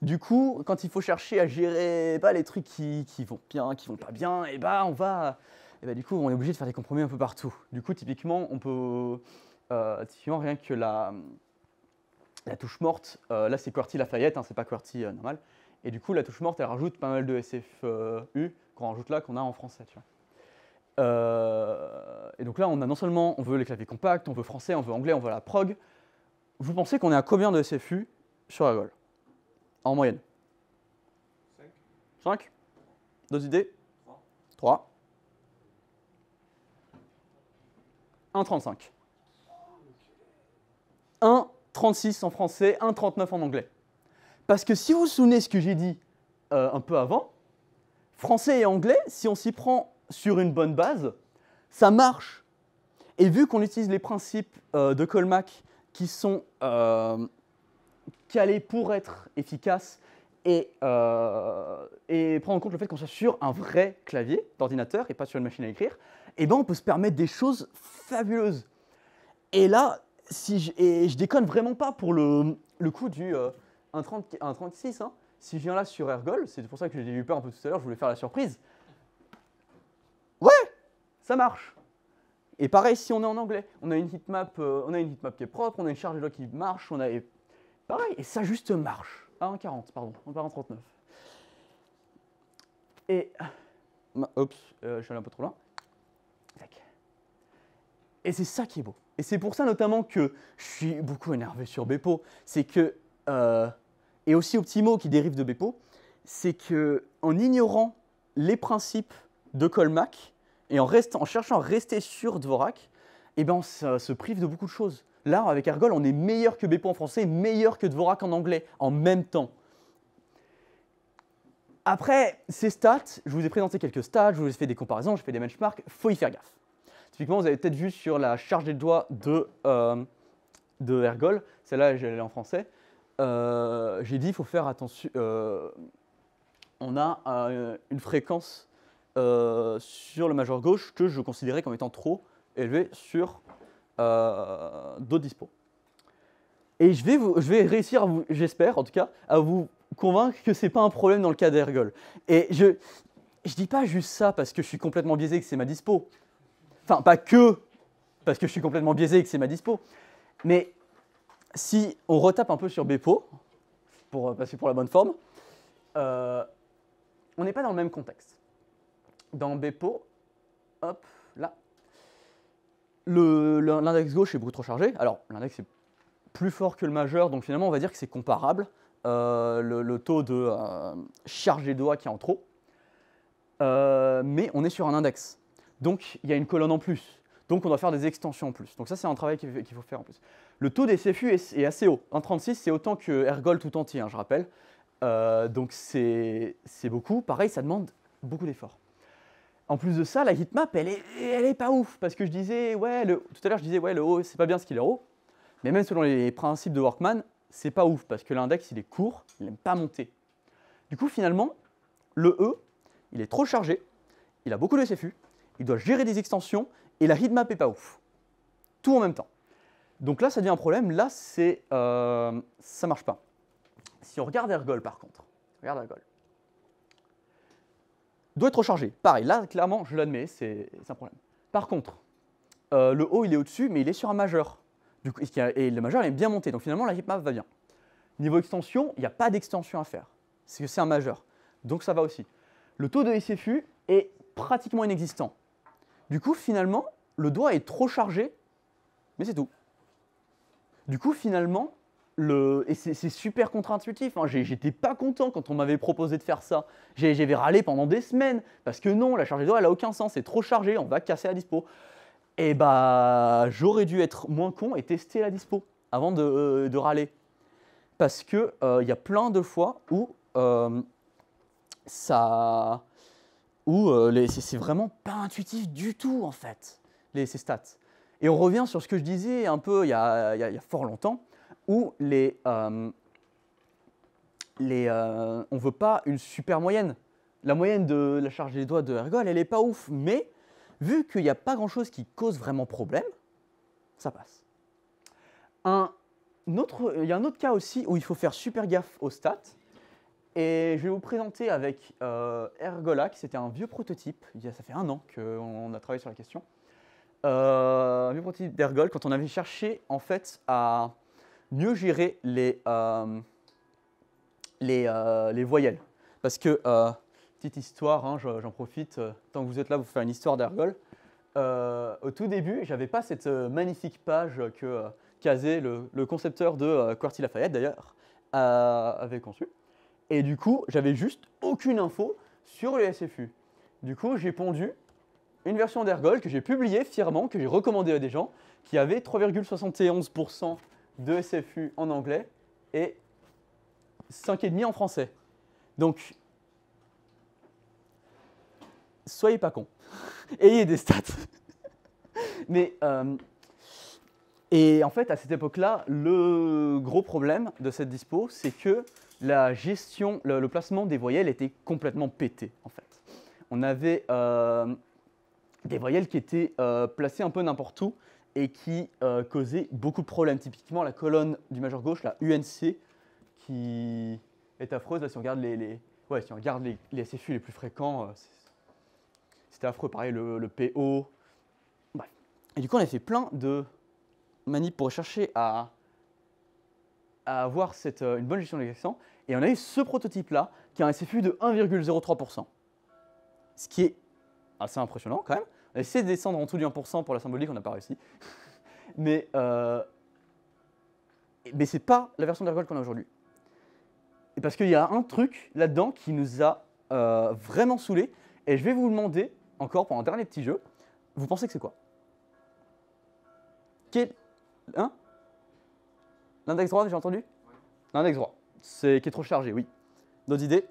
[SPEAKER 1] du coup, quand il faut chercher à gérer bah, les trucs qui, qui, vont bien, qui vont pas bien, et bah on va. Et bah, du coup, on est obligé de faire des compromis un peu partout. Du coup, typiquement, on peut. Euh, typiquement, rien que la la touche morte, euh, là c'est QWERTY Lafayette, hein, c'est pas QWERTY euh, normal. Et du coup, la touche morte, elle rajoute pas mal de SFU qu'on rajoute là, qu'on a en français. Tu vois. Euh, et donc là, on a non seulement, on veut les claviers compacts, on veut français, on veut anglais, on veut la prog. Vous pensez qu'on est à combien de SFU sur la En moyenne? 5. 5 Deux idées? 3. 3. 1,35. 1 36 en français, 1,39 en anglais. Parce que si vous vous souvenez ce que j'ai dit euh, un peu avant, français et anglais, si on s'y prend sur une bonne base, ça marche. Et vu qu'on utilise les principes euh, de Colmac qui sont euh, calés pour être efficaces et, et, prendre en compte le fait qu'on soit sur un vrai clavier d'ordinateur et pas sur une machine à écrire, eh ben on peut se permettre des choses fabuleuses. Et là, si je, et je déconne vraiment pas pour le, le coup du euh, 1,36. Hein. Si je viens là sur Ergol, c'est pour ça que j'ai eu peur un peu tout à l'heure, je voulais faire la surprise. Ouais, ça marche. Et pareil, si on est en anglais, on a une heatmap, euh, on a une qui est propre, on a une charge de log qui marche, on a pareil, et ça juste marche. Ah, 1,40, pardon, on part en 39. Et, oups, euh, je suis allé un peu trop loin. Et c'est ça qui est beau. Et c'est pour ça notamment que je suis beaucoup énervé sur Bepo. C'est que, euh, et aussi Optimo qui dérive de Bepo, c'est que en ignorant les principes de Colmac et en, restant, en cherchant à rester sur Dvorak, eh ben, ça se prive de beaucoup de choses. Là, avec Ergol, on est meilleur que Bepo en français, meilleur que Dvorak en anglais, en même temps. Après, ces stats, je vous ai présenté quelques stats, je vous ai fait des comparaisons, j'ai fait des benchmarks, faut y faire gaffe. Typiquement, vous avez peut-être vu sur la charge des doigts de, euh, de Ergol, celle-là, je l'ai en français, euh, j'ai dit il faut faire attention. euh, on a euh, une fréquence sur le majeur gauche que je considérais comme étant trop élevée sur d'autres dispos. Et je vais, je vais réussir, j'espère en tout cas, à vous convaincre que c'est pas un problème dans le cas d'Ergol. Et je je dis pas juste ça parce que je suis complètement biaisé et que c'est ma dispo. Enfin, pas que parce que je suis complètement biaisé et que c'est ma dispo. Mais si on retape un peu sur Bepo, pour euh, passer pour la bonne forme, euh, on n'est pas dans le même contexte. Dans Bepo, hop, là, l'index gauche est beaucoup trop chargé. Alors, l'index est plus fort que le majeur, donc finalement, on va dire que c'est comparable. euh, le, taux de euh, des doigts qui est en trop. Mais on est sur un index. Donc, il y a une colonne en plus. Donc, on doit faire des extensions en plus. Donc, ça, c'est un travail qu'il faut faire en plus. Le taux des CFU est, assez haut. 1,36, c'est autant que Ergol tout entier, hein, je rappelle. Euh, donc, c'est beaucoup. Pareil, ça demande beaucoup d'efforts. En plus de ça, la heatmap, elle est, pas ouf. Parce que je disais, ouais, tout à l'heure, je disais, ouais, le haut, c'est pas bien ce qu'il est haut. Mais même selon les principes de Workman, c'est pas ouf. Parce que l'index, il est court, il n'aime pas monter. Du coup, finalement, le E, il est trop chargé, il a beaucoup de CFU, il doit gérer des extensions, et la heatmap est pas ouf. Tout en même temps. Donc là, ça devient un problème. Là, c'est, euh, ça marche pas. Si on regarde Ergol, par contre, regarde Ergol, doit être rechargé. Pareil, là, clairement, je l'admets, c'est un problème. Par contre, euh, le haut, il est au-dessus, mais il est sur un majeur. Et le majeur, il est bien monté. Donc finalement, la heatmap va bien. Niveau extension, il n'y a pas d'extension à faire. C'est que c'est un majeur. Donc ça va aussi. Le taux de SFU est pratiquement inexistant. Du coup, finalement, le doigt est trop chargé, mais c'est tout. Du coup, finalement, le... et c'est super contre-intuitif. hein. J'étais pas content quand on m'avait proposé de faire ça. J'avais râlé pendant des semaines parce que non, la charge doigts, elle a aucun sens. C'est trop chargé, on va casser la dispo. Et bah, j'aurais dû être moins con et tester la dispo avant de, euh, de râler. Parce que euh, il y a plein de fois où euh, ça, où c'est vraiment pas intuitif du tout en fait, les, ces stats. Et on revient sur ce que je disais un peu il y a, fort longtemps, où les, euh, euh, on veut pas une super moyenne. La moyenne de la charge des doigts de Ergol, elle est pas ouf, mais vu qu'il n'y a pas grand-chose qui cause vraiment problème, ça passe. Un autre, il y a un autre cas aussi où il faut faire super gaffe aux stats. Et je vais vous présenter avec euh, Ergolac, c'était un vieux prototype, ça fait un an qu'on a travaillé sur la question. Euh, prototype d'Ergol, quand on avait cherché en fait à mieux gérer les, euh, les, euh, les voyelles. Parce que, euh, petite histoire, hein, je- j'en profite, tant que vous êtes là, vous faire une histoire d'Ergol. Au tout début, j'avais pas cette magnifique page que Kazé, le, concepteur de QWERTY Lafayette d'ailleurs, avait conçu. Et du coup, j'avais juste aucune info sur le SFU. Du coup, j'ai pondu une version d'Ergol que j'ai publiée fièrement, que j'ai recommandée à des gens, qui avait 3,71% de SFU en anglais et 5,5 en français. Donc, soyez pas cons. Ayez des stats. Mais, euh, et en fait, à cette époque-là, le gros problème de cette dispo, c'est que la gestion, le, placement des voyelles était complètement pété, en fait. On avait euh, des voyelles qui étaient euh, placées un peu n'importe où et qui euh, causaient beaucoup de problèmes. Typiquement, la colonne du majeur gauche, la UNC, qui est affreuse. Là, si on regarde les, les- ouais, si on regarde les, les SFU les plus fréquents, euh, c'était affreux. Pareil, le, le PO. Et du coup, on a fait plein de manips pour chercher à, à avoir cette, une bonne gestion des accents. Et on a eu ce prototype-là, qui a un SFU de 1,03%. Ce qui est assez impressionnant quand même. On a essayé de descendre en dessous du 1% pour la symbolique, on n'a pas réussi. mais euh, mais c'est pas la version d'Ergol qu'on a aujourd'hui. Et parce qu'il y a un truc là-dedans qui nous a euh, vraiment saoulé. Et je vais vous demander, encore pour un dernier petit jeu, vous pensez que c'est quoi? Quel. Hein? L'index droit, j'ai entendu? L'index droit. C'est qui est trop chargé, oui. D'autres idées?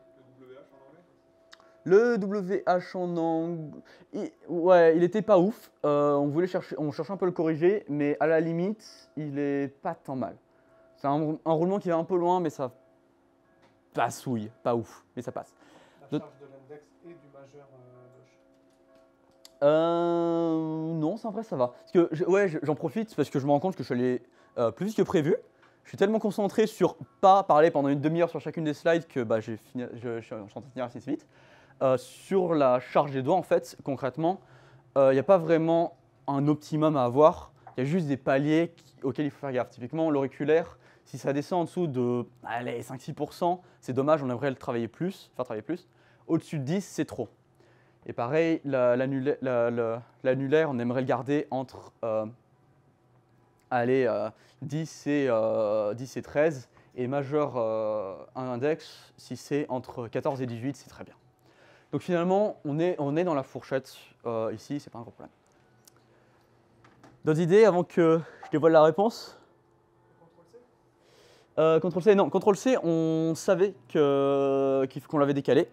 [SPEAKER 1] Le WH en angle, il- ouais, il était pas ouf. Euh, on voulait chercher, on cherchait un peu le corriger, mais à la limite, il est pas tant mal. C'est un, un roulement qui va un peu loin, mais ça passouille, pas ouf, mais ça passe.
[SPEAKER 3] La charge de l'index et du majeur euh.
[SPEAKER 1] Euh, non, c'est en vrai, ça va. Parce que, je- ouais, je- j'en profite parce que je me rends compte que je suis allé euh, plus vite que prévu. Je suis tellement concentré sur pas parler pendant une demi-heure sur chacune des slides que bah, j'ai fini, je, je suis en train de finir assez vite. Euh, sur la charge des doigts, en fait, concrètement, il n'y a pas vraiment un optimum à avoir. Il y a juste des paliers auxquels il faut faire gaffe. Typiquement, l'auriculaire, si ça descend en dessous de allez, 5-6%, c'est dommage, on aimerait le travailler plus, faire travailler plus. Au-dessus de 10, c'est trop. Et pareil, la- l'annulaire, la- la- l'annulaire, on aimerait le garder entre euh, allez, euh, 10, et, euh, 10 et 13. Et majeur euh, un index, si c'est entre 14 et 18, c'est très bien. Donc finalement, on est, on est dans la fourchette euh, ici, c'est pas un gros problème. D'autres idées avant que je dévoile la réponse? Euh, Ctrl C, non, Ctrl C, on savait qu'on l'avait décalé.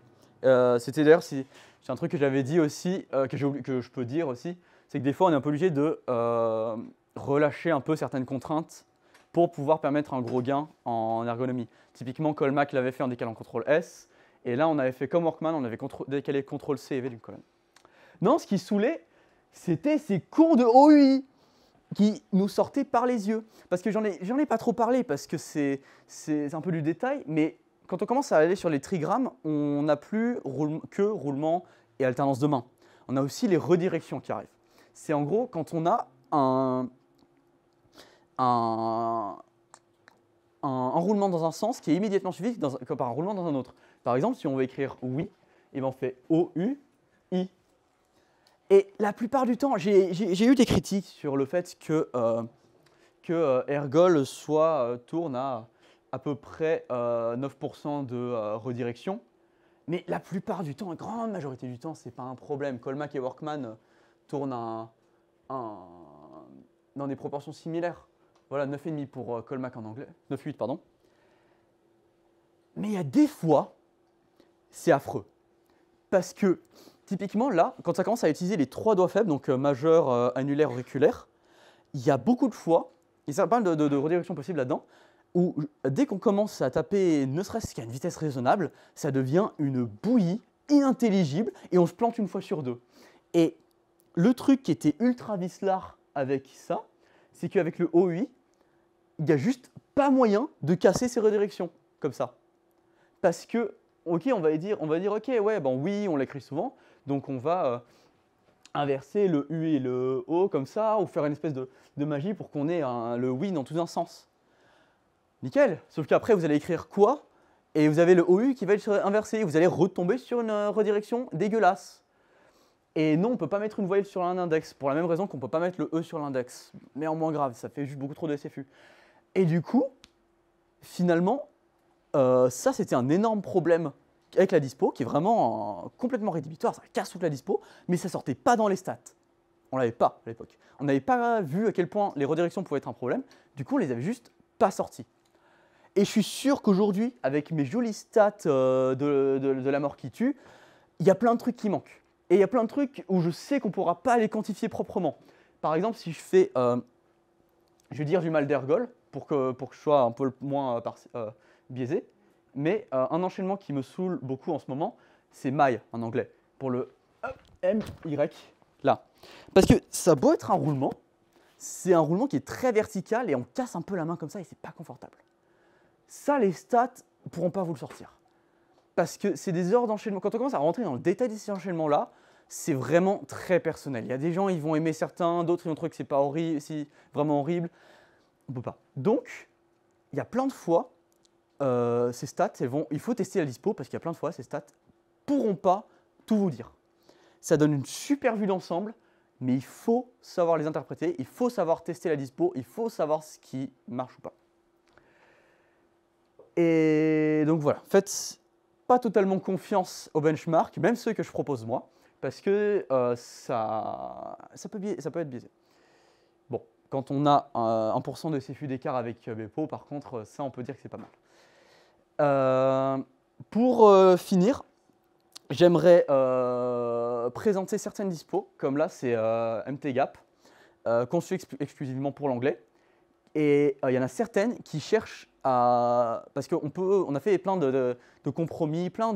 [SPEAKER 1] Euh, C'était d'ailleurs, c'est un truc que j'avais dit aussi, euh, que, oublié- que je peux dire aussi, c'est que des fois on est un peu obligé de euh, relâcher un peu certaines contraintes pour pouvoir permettre un gros gain en ergonomie. Typiquement, Colmac l'avait fait en décalant Ctrl S, et là on avait fait comme Workman, on avait décalé Ctrl C et V d'une colonne. Non, ce qui saoulait, c'était ces cours de OUI qui nous sortaient par les yeux. Parce que j'en ai, ai pas trop parlé, parce que c'est, un peu du détail, mais quand on commence à aller sur les trigrammes, on n'a plus que roulement et alternance de main. On a aussi les redirections qui arrivent. C'est en gros quand on a un, un, un enroulement dans un sens qui est immédiatement suivi dans par un roulement dans un autre. Par exemple, si on veut écrire oui, on fait O-U-I. Et la plupart du temps, j'ai eu des critiques sur le fait que, euh, que euh, Ergol soit, euh, tourne à à peu près euh, 9% de redirection. Mais la plupart du temps, la grande majorité du temps, c'est pas un problème. Colmac et Workman tournent dans des proportions similaires. Voilà, 9,5 pour euh, Colmac en anglais. 9,8, pardon. Mais il y a des fois, c'est affreux. Parce que, typiquement, là, quand ça commence à utiliser les trois doigts faibles, donc euh, majeur, euh, annulaire, auriculaire, il y a beaucoup de fois, et ça parle de, de, de redirection possible là-dedans, où euh, dès qu'on commence à taper ne serait-ce qu'à une vitesse raisonnable, ça devient une bouillie inintelligible et on se plante une fois sur deux. Et le truc qui était ultra vicelard avec ça, c'est qu'avec le OUI, il n'y a juste pas moyen de casser ces redirections comme ça. Parce que, ok, on va dire, on va dire ok, ouais, bon, oui, on l'écrit souvent, donc on va euh, inverser le U et le O comme ça, ou faire une espèce de, magie pour qu'on ait le oui dans tous un sens. Nickel. Sauf qu'après, vous allez écrire quoi? Et vous avez le OU qui va être inversé. Vous allez retomber sur une euh, redirection dégueulasse. Et non, on ne peut pas mettre une voyelle sur un index, pour la même raison qu'on ne peut pas mettre le E sur l'index. Mais en moins grave, ça fait juste beaucoup trop de SFU. Et du coup, finalement, euh, ça c'était un énorme problème avec la dispo, qui est vraiment complètement rédhibitoire, ça casse toute la dispo, mais ça sortait pas dans les stats. On l'avait pas à l'époque. On n'avait pas vu à quel point les redirections pouvaient être un problème, du coup on les avait juste pas sortis. Et je suis sûr qu'aujourd'hui, avec mes jolies stats euh, de, la mort qui tue, il y a plein de trucs qui manquent. Et il y a plein de trucs où je sais qu'on ne pourra pas les quantifier proprement. Par exemple, si je fais, euh, je vais dire du mal d'ergol, pour que, pour que je sois un peu moins euh, biaisé, mais euh, un enchaînement qui me saoule beaucoup en ce moment, c'est my en anglais, pour le hop, M, Y, là. Parce que ça a beau être un roulement, c'est un roulement qui est très vertical et on casse un peu la main comme ça et c'est pas confortable. Ça, les stats pourront pas vous le sortir. Parce que c'est des heures d'enchaînement. Quand on commence à rentrer dans le détail de ces enchaînements-là, c'est vraiment très personnel. Il y a des gens, ils vont aimer certains, d'autres, ils vont trouver que c'est pas horrible, vraiment horrible. On peut pas. Donc, il y a plein de fois, euh, ces stats, il faut tester la dispo parce qu'il y a plein de fois, ces stats pourront pas tout vous dire. Ça donne une super vue d'ensemble, mais il faut savoir les interpréter, il faut savoir tester la dispo, il faut savoir ce qui marche ou pas. Et donc voilà, faites pas totalement confiance aux benchmarks, même ceux que je propose moi, parce que euh, ça, peut être biaisé. Bon, quand on a euh, 1% de CFU d'écart avec euh, Bepo, par contre, ça on peut dire que c'est pas mal. Euh, pour euh, finir, j'aimerais euh, présenter certaines dispos, comme là c'est MTGAP, conçu exp- exclusivement pour l'anglais. Et il y en a certaines qui cherchent à... Parce qu'on on a fait plein de, compromis, plein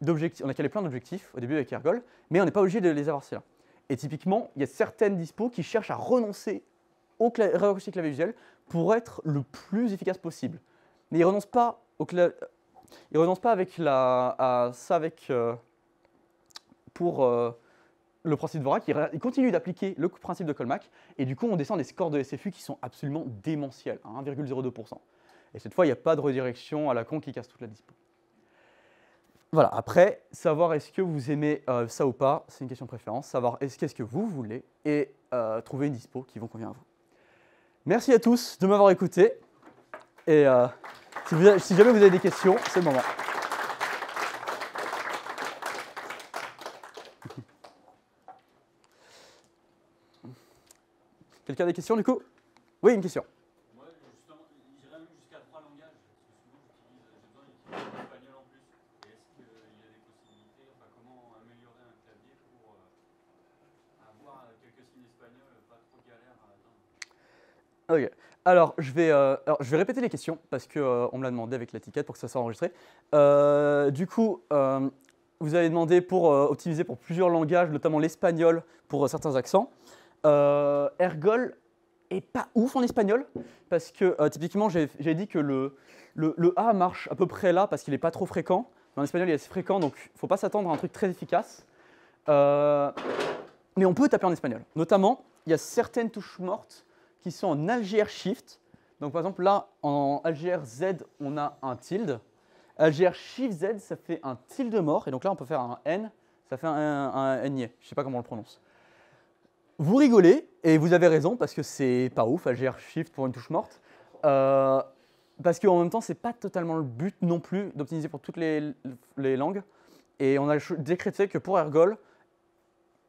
[SPEAKER 1] d'objectifs, on a calé plein d'objectifs au début avec Ergol, mais on n'est pas obligé de les avoir ceux-là. Et typiquement, il y a certaines dispos qui cherchent à renoncer au raccourci clavier visuel pour être le plus efficace possible. Mais ils renoncent pas au ils renoncent pas avec la, à ça euh, pour euh, le principe de Vorak. Ils continuent d'appliquer le principe de Colmac et du coup on descend des scores de SFU qui sont absolument démentiels, à 1,02%. Et cette fois il n'y a pas de redirection à la con qui casse toute la dispo. Voilà, après, savoir est-ce que vous aimez euh, ça ou pas, c'est une question de préférence. Savoir est-ce qu'est-ce que vous voulez et trouver une dispo qui vous convient à vous. Merci à tous de m'avoir écouté. Et si, jamais vous avez des questions, c'est le moment. Quelqu'un a des questions du coup? Oui, une question.
[SPEAKER 2] Moi, justement, j'irais même jusqu'à trois langages. Parce que souvent, j'utilise, j'ai besoin d'utiliser l'espagnol en plus. Et est-ce qu'il y a des possibilités, enfin, comment améliorer un clavier pour euh, avoir quelques signes espagnols, pas trop galère à atteindre?
[SPEAKER 1] Ok. Alors je, vais, euh, alors, je vais répéter les questions parce qu'on me l'a demandé avec l'étiquette pour que ça soit enregistré. Euh, du coup, euh, vous avez demandé pour euh, optimiser pour plusieurs langages, notamment l'espagnol pour euh, certains accents. Euh, Ergol est pas ouf en espagnol parce que euh, typiquement j'ai dit que le, A marche à peu près là parce qu'il n'est pas trop fréquent. En espagnol il est assez fréquent donc il ne faut pas s'attendre à un truc très efficace. Euh, mais on peut taper en espagnol. Notamment, il y a certaines touches mortes qui sont en Algér Shift. Donc par exemple là, en Algér Z, on a un tilde. Algér Shift Z, ça fait un tilde mort. Et donc là, on peut faire un N, ça fait un, niais. Je sais pas comment on le prononce. Vous rigolez, et vous avez raison, parce que c'est pas ouf, Algér Shift pour une touche morte. Euh, parce qu'en même temps, c'est pas totalement le but non plus d'optimiser pour toutes les, langues. Et on a décrété que pour Ergol,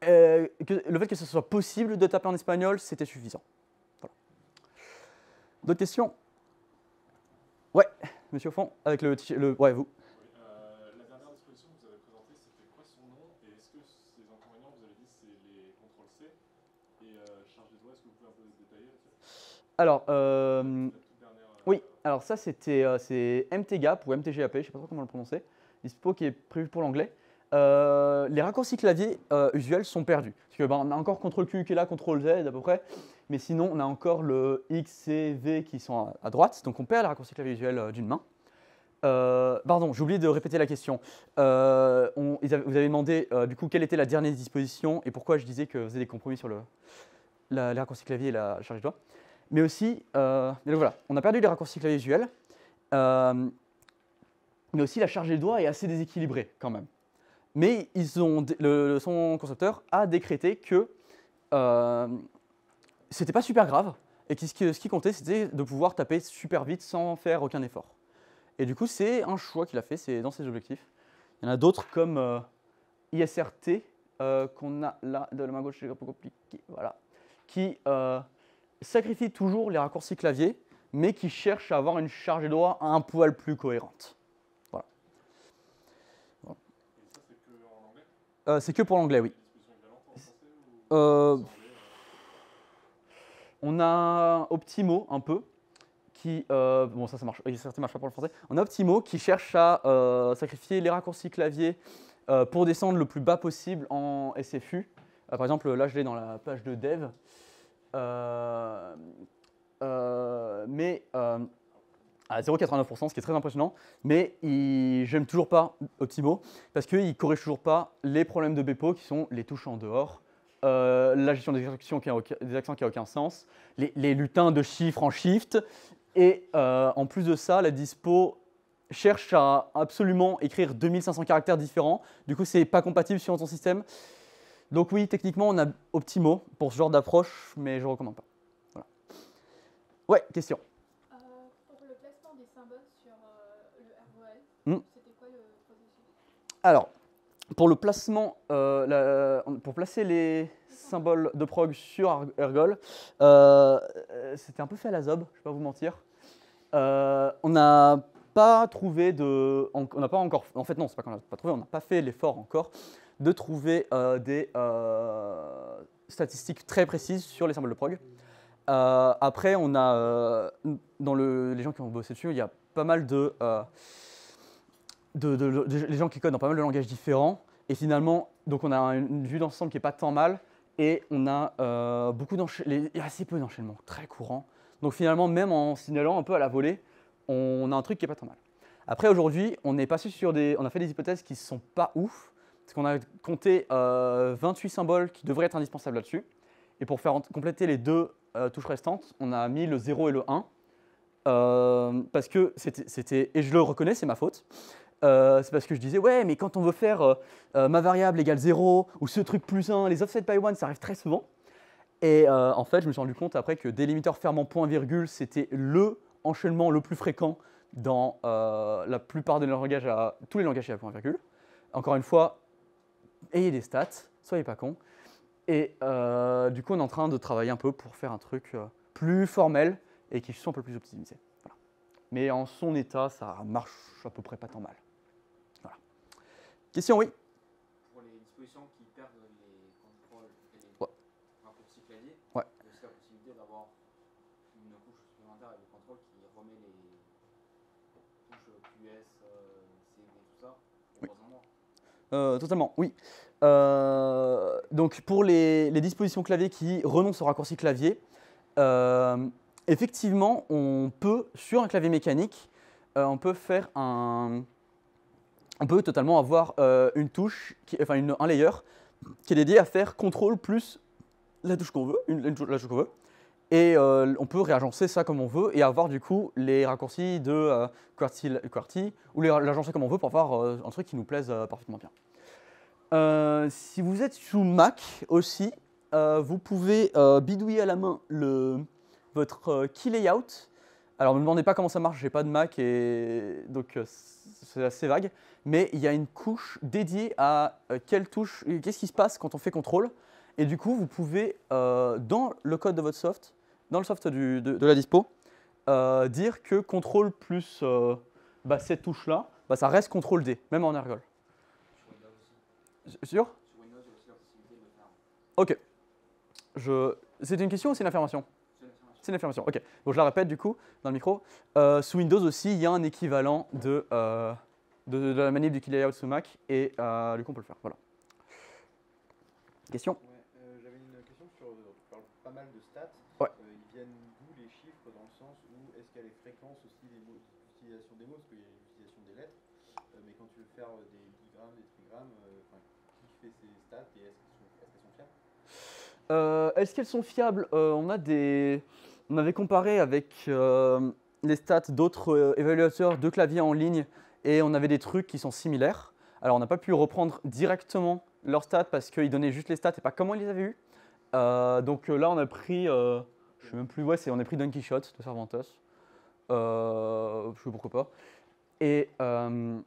[SPEAKER 1] euh, le fait que ce soit possible de taper en espagnol, c'était suffisant. D'autres questions? Ouais, monsieur au fond, avec le, le ouais, vous.
[SPEAKER 4] La dernière disposition que vous avez présentée, c'était quoi son nom Et est-ce que ces inconvénients, vous avez dit, c'est les contrôles C Et euh, charge des doigts, est-ce que vous pouvez un peu détailler là-dessus
[SPEAKER 1] Alors, euh,
[SPEAKER 4] dernière.
[SPEAKER 1] oui, alors ça c'était euh, MTGAP ou MTGAP, je sais pas trop comment le prononcer, dispo qui est prévu pour l'anglais. Euh, les raccourcis clavier euh, usuels sont perdus. Parce que, ben, on a encore CTRL Q qui est là, CTRL Z à peu près, mais sinon on a encore le X, C, V qui sont à, droite, donc on perd les raccourcis clavier usuels euh, d'une main. Euh, pardon, j'ai oublié de répéter la question. Euh, vous avez demandé du coup quelle était la dernière disposition et pourquoi je disais que vous faisait des compromis sur le, la- les raccourcis clavier et la charge de doigts. Mais aussi, voilà, on a perdu les raccourcis clavier euh, mais aussi la charge des doigts est assez déséquilibrée quand même. Mais ils ont, le, le- son concepteur a décrété que c'était pas super grave et ce qui, ce qui comptait c'était de pouvoir taper super vite sans faire aucun effort. Et du coup, c'est un choix qu'il a fait, c'est dans ses objectifs. Il y en a d'autres comme euh, ISRT euh, qu'on a là de la main gauche, c'est un peu compliqué, voilà, qui euh, sacrifie toujours les raccourcis clavier, mais qui cherche à avoir une charge de doigts un poil plus cohérente.
[SPEAKER 4] Et ça, c'est que en anglais?
[SPEAKER 1] C'est que pour l'anglais, oui.
[SPEAKER 4] Disposition équivalente en français ou
[SPEAKER 1] Euh,
[SPEAKER 4] en anglais, euh,
[SPEAKER 1] on a Optimo un peu, qui, euh, marche, pas pour le français. On a Optimo qui cherche à euh, sacrifier les raccourcis clavier euh, pour descendre le plus bas possible en SFU. Par exemple, là je l'ai dans la page de dev. Mais à 0,89%, ce qui est très impressionnant. Mais j'aime toujours pas Optimo parce qu'il corrige toujours pas les problèmes de Bepo qui sont les touches en dehors, euh, la gestion des accents qui n'a aucun, sens, les, les lutins de chiffres en shift. Et euh, en plus de ça, la dispo cherche à absolument écrire 2500 caractères différents. Du coup, c'est pas compatible sur ton système. Donc oui, techniquement, on a Optimo pour ce genre d'approche, mais je ne recommande pas. Voilà. Ouais, question.
[SPEAKER 5] Pour le placement des symboles sur le ROL, c'était quoi le processus?
[SPEAKER 1] Alors, pour le placement, euh, la- pour placer les symboles de prog sur Ergol, euh, euh, c'était un peu fait à la zob, je vais pas vous mentir. Euh, on n'a pas trouvé de. On n'a pas encore. En fait, non, c'est pas qu'on n'a pas trouvé, on n'a pas fait l'effort encore de trouver euh, des euh, statistiques très précises sur les symboles de prog. Euh, après, on a. euh, dans le, les gens qui ont bossé dessus, il y a pas mal de. Euh, de, de- les gens qui codent dans pas mal de langages différents. Et finalement, donc on a une vue d'ensemble qui est pas tant mal. Et on a euh, beaucoup y a assez peu d'enchaînements, très courants. Donc finalement, même en signalant un peu à la volée, on a un truc qui est pas tant mal. Après, aujourd'hui, on est passé sur des. On a fait des hypothèses qui sont pas ouf. Parce qu'on a compté euh, 28 symboles qui devraient être indispensables là-dessus. Et pour faire compléter les deux euh, touches restantes, on a mis le 0 et le 1. Euh, parce que c'était. Et je le reconnais, c'est ma faute. Euh, c'est parce que je disais, ouais, mais quand on veut faire euh, euh, ma variable égale 0 ou ce truc plus 1, les offset by 1, ça arrive très souvent. Et en fait, je me suis rendu compte après que délimiter fermant point-virgule, c'était le enchaînement le plus fréquent dans la plupart des langages à tous les langages à point-virgule. Encore une fois, ayez des stats, soyez pas cons. Et du coup, on est en train de travailler un peu pour faire un truc plus formel et qui soit un peu plus optimisé. Mais en son état, ça marche à peu près pas tant mal. Question, oui
[SPEAKER 6] Pour les dispositions qui perdent les contrôles et les
[SPEAKER 1] Ouais.
[SPEAKER 6] raccourcis clavier,
[SPEAKER 1] Ouais.
[SPEAKER 6] il y a aussi la possibilité d'avoir une couche supplémentaire avec le contrôle qui remet les touches QS, euh, CV, tout ça, au
[SPEAKER 1] Oui. Euh, totalement, oui. Euh, donc pour les, les dispositions clavier qui renoncent au raccourci clavier, euh, effectivement, on peut, sur un clavier mécanique, euh, on peut faire un... On peut totalement avoir euh, une touche, enfin un layer, qui est dédié à faire contrôle plus la touche qu'on veut, la touche qu'on veut. Et euh, on peut réagencer ça comme on veut et avoir du coup les raccourcis de euh, QWERTY, ou l'agencer comme on veut pour avoir euh, un truc qui nous plaise parfaitement bien. Si vous êtes sous Mac aussi, vous pouvez bidouiller à la main votre key layout. Alors ne me demandez pas comment ça marche, j'ai pas de Mac et donc c'est assez vague. Mais il y a une couche dédiée à euh, quelle touche, qu'est-ce qui se passe quand on fait contrôle. Et du coup, vous pouvez euh, dans le code de votre soft, dans le soft de, la dispo, euh, dire que contrôle plus bah, cette touche là, bah, ça reste contrôle D, même en ergol.
[SPEAKER 6] Sur Windows aussi. La possibilité de.
[SPEAKER 1] Ok. C'est une question ou c'est une affirmation?
[SPEAKER 6] C'est une affirmation.
[SPEAKER 1] Ok. Donc je la répète du coup dans le micro. Sous Windows aussi, il y a un équivalent de, de, de la manip du key layout sous Mac et euh, du coup on peut le faire. Voilà. Question
[SPEAKER 7] Ouais, euh, j'avais une question sur. On parle pas mal de stats.
[SPEAKER 1] Ouais.
[SPEAKER 7] Euh, ils viennent d'où les chiffres dans le sens où est-ce qu'il y a les fréquences aussi des mots, l'utilisation des mots, parce qu'il y a l'utilisation des lettres. Euh, mais quand tu veux faire euh, des digrammes, des trigrammes, euh, enfin, qui fait ces stats et est-ce qu'elles sont, qu'elles sont fiables?
[SPEAKER 1] Euh, Est-ce qu'elles sont fiables? Euh, On a des, on avait comparé avec euh, les stats d'autres euh, évaluateurs de clavier en ligne et on avait des trucs qui sont similaires. Alors on n'a pas pu reprendre directement leurs stats parce qu'ils donnaient juste les stats et pas comment ils les avaient eu. Euh, donc euh, là on a pris, euh, je sais même plus, ouais, c'est on a pris Don Quichotte de Cervantes. Euh, je sais pourquoi pas. Et euh,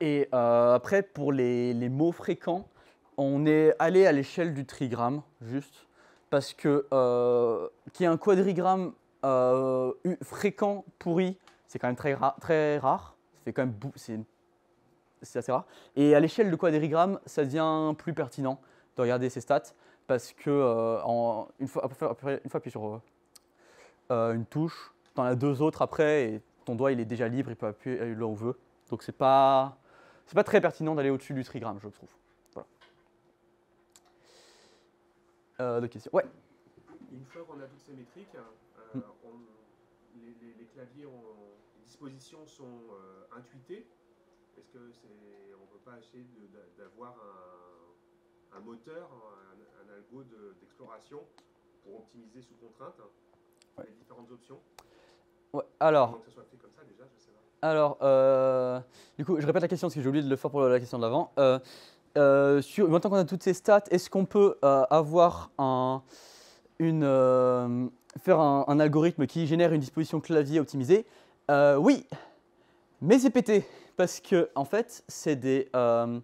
[SPEAKER 1] après pour les, les mots fréquents. On est allé à l'échelle du trigramme, juste, parce que qu'il y ait un quadrigramme fréquent pourri, c'est quand même très, ra- très rare. Fait quand même c'est c'est assez rare. Et à l'échelle de quadrigramme, ça devient plus pertinent de regarder ces stats, parce que euh, en- une, fois, après, après- une fois appuyé sur euh, euh, une touche, tu en as deux autres après, et ton doigt il est déjà libre, il peut appuyer là où on veut. Donc c'est pas, c'est pas très pertinent d'aller au-dessus du trigramme, je trouve. Euh, de questions? Ouais.
[SPEAKER 8] Une fois qu'on a toutes ces métriques, euh,
[SPEAKER 1] Mm.
[SPEAKER 8] on- les, les- les claviers, ont, dispositions sont euh, intuitées. Est-ce que c'est, on ne peut pas essayer d'avoir un, un moteur, un, un algo de- d'exploration pour optimiser sous contrainte hein, les différentes options?
[SPEAKER 1] Ouais, Alors,
[SPEAKER 8] ça soit fait comme ça déjà, je sais pas.
[SPEAKER 1] alors euh, du coup, je répète la question parce que j'ai oublié de le faire pour la question de l'avant. Euh, euh, sur- maintenant qu'on a toutes ces stats, est-ce qu'on peut euh, avoir un, une, faire un, un algorithme qui génère une disposition clavier optimisée? Euh, Oui, mais c'est pété parce que en fait, c'est des euh,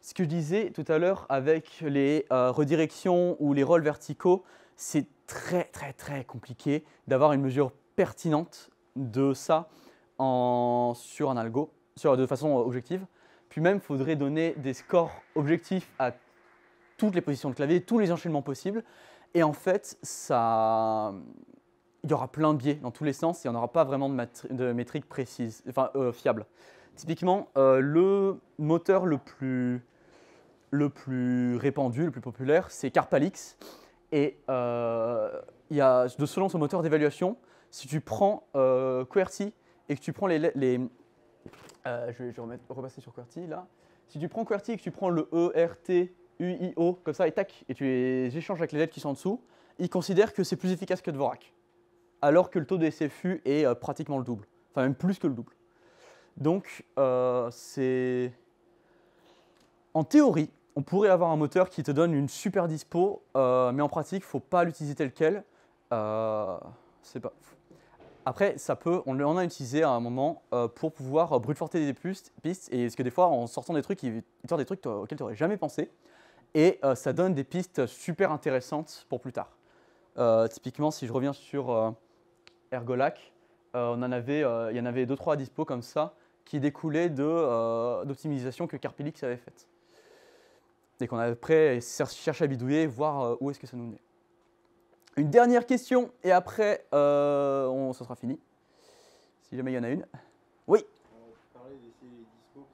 [SPEAKER 1] ce que je disais tout à l'heure avec les euh, redirections ou les rôles verticaux, c'est très très très compliqué d'avoir une mesure pertinente de ça sur un algo, sur, de façon objective. Puis même, il faudrait donner des scores objectifs à toutes les positions de clavier, tous les enchaînements possibles. Et en fait, ça, il y aura plein de biais dans tous les sens et on n'aura pas vraiment de, métriques précises, enfin euh, fiables. Typiquement, euh, le moteur le plus, le plus répandu, le plus populaire, c'est Carpalix. Et euh, il y a, de selon son moteur d'évaluation, si tu prends QWERTY et que tu prends les, les je vais, je remettre- repasser sur QWERTY là. Si tu prends QWERTY et que tu prends le E, R, I, O, comme ça, et tac, et tu les échanges avec les lettres qui sont en dessous, il considère que c'est plus efficace que Dvorak. Alors que le taux de SFU est euh, pratiquement le double. Enfin, même plus que le double. Donc, euh, c'est. En théorie, on pourrait avoir un moteur qui te donne une super dispo, euh, mais en pratique, il ne faut pas l'utiliser tel quel. C'est pas. Après, ça peut, on en a utilisé à un moment pour pouvoir brute forcer des pistes, et parce que des fois, en sortant des trucs, il sort des trucs auxquels tu n'aurais jamais pensé, et ça donne des pistes super intéressantes pour plus tard. Typiquement, si je reviens sur Ergolac, euh, on en avait, euh, il y en avait deux trois à dispo comme ça qui découlaient de euh, d'optimisation que Carpilix avait faite. Et qu'on après cherché à bidouiller, voir où est-ce que ça nous menait. Une dernière question et après on, ça sera fini. Si jamais il y en a une. Oui.
[SPEAKER 7] Dispo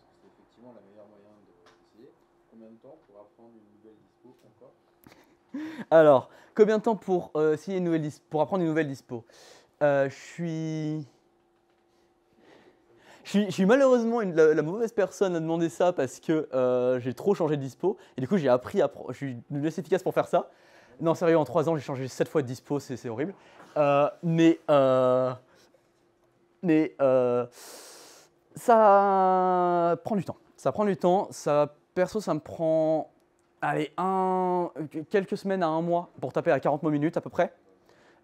[SPEAKER 1] Alors, combien de temps pour, euh, une nouvelle dis- pour apprendre une nouvelle dispo? Euh, Je suis. Je suis, malheureusement la, mauvaise personne à demander ça parce que euh, j'ai trop changé de dispo et du coup j'ai appris à. Je suis devenu assez efficace pour faire ça. Non, sérieux, en 3 ans j'ai changé 7 fois de dispo, c'est horrible. Euh, mais. mais. ça prend du temps. Ça prend du temps. Ça, perso, ça me prend allez, un, quelques semaines à un mois pour taper à 40 mots minutes à peu près.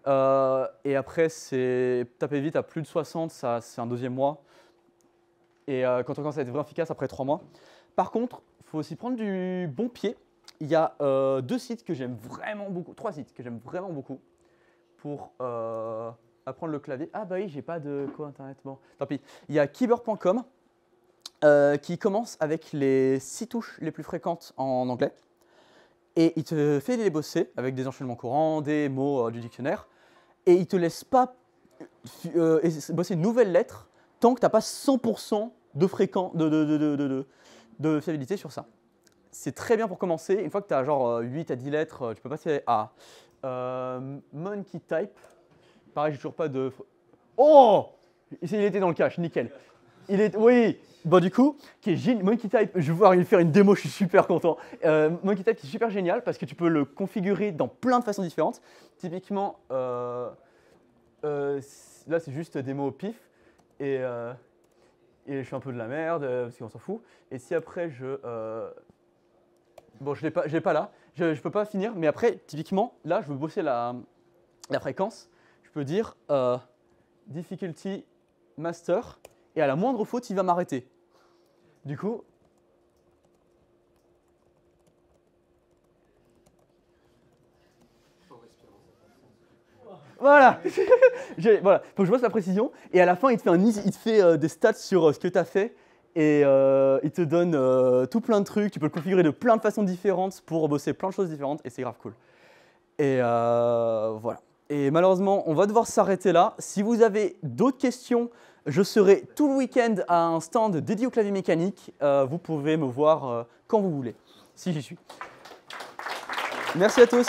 [SPEAKER 1] Euh, et après, c'est taper vite à plus de 60, ça, c'est un deuxième mois. Et euh, quand on commence à être vraiment efficace, après trois mois. Par contre, il faut aussi prendre du bon pied. Il y a euh, deux sites que j'aime vraiment beaucoup, trois sites que j'aime vraiment beaucoup pour apprendre le clavier. Ah bah oui, j'ai pas de quoi internet. Bon, tant pis. Il y a keyboard.com qui commence avec les six touches les plus fréquentes en anglais. Et il te fait les bosser avec des enchaînements courants, des mots euh, du dictionnaire. Et il te laisse pas euh, ess- bosser une nouvelle lettre tant que tu n'as pas 100% de, fréquent, de, de, de, fiabilité sur ça. C'est très bien pour commencer. Une fois que tu as genre euh, 8 à 10 lettres, euh, tu peux passer à euh, Monkey Type. Pareil, j'ai toujours pas de. Oh Il était dans le cache, nickel. Il est, oui, bon du coup, qui est génial. Monkey Type, je vais voir lui faire une démo, je suis super content. Euh, Monkey Type qui est super génial parce que tu peux le configurer dans plein de façons différentes. Typiquement, euh, euh, là c'est juste des mots au pif et, euh, je fais un peu de la merde parce qu'on s'en fout. Et si après je, bon je l'ai pas, pas là, je, je peux pas finir. Mais après, typiquement, là je veux bosser la, fréquence. Je peux dire difficulty master et à la moindre faute, il va m'arrêter. Du coup, voilà. Voilà, faut que je bosse la précision et à la fin, il te fait, euh, des stats sur euh, ce que tu as fait et euh, il te donne tout plein de trucs. Tu peux le configurer de plein de façons différentes pour bosser plein de choses différentes et c'est grave cool. Et voilà. Et malheureusement, on va devoir s'arrêter là. Si vous avez d'autres questions, je serai tout le week-end à un stand dédié au clavier mécanique. Euh, vous pouvez me voir euh, quand vous voulez, si j'y suis. Merci à tous.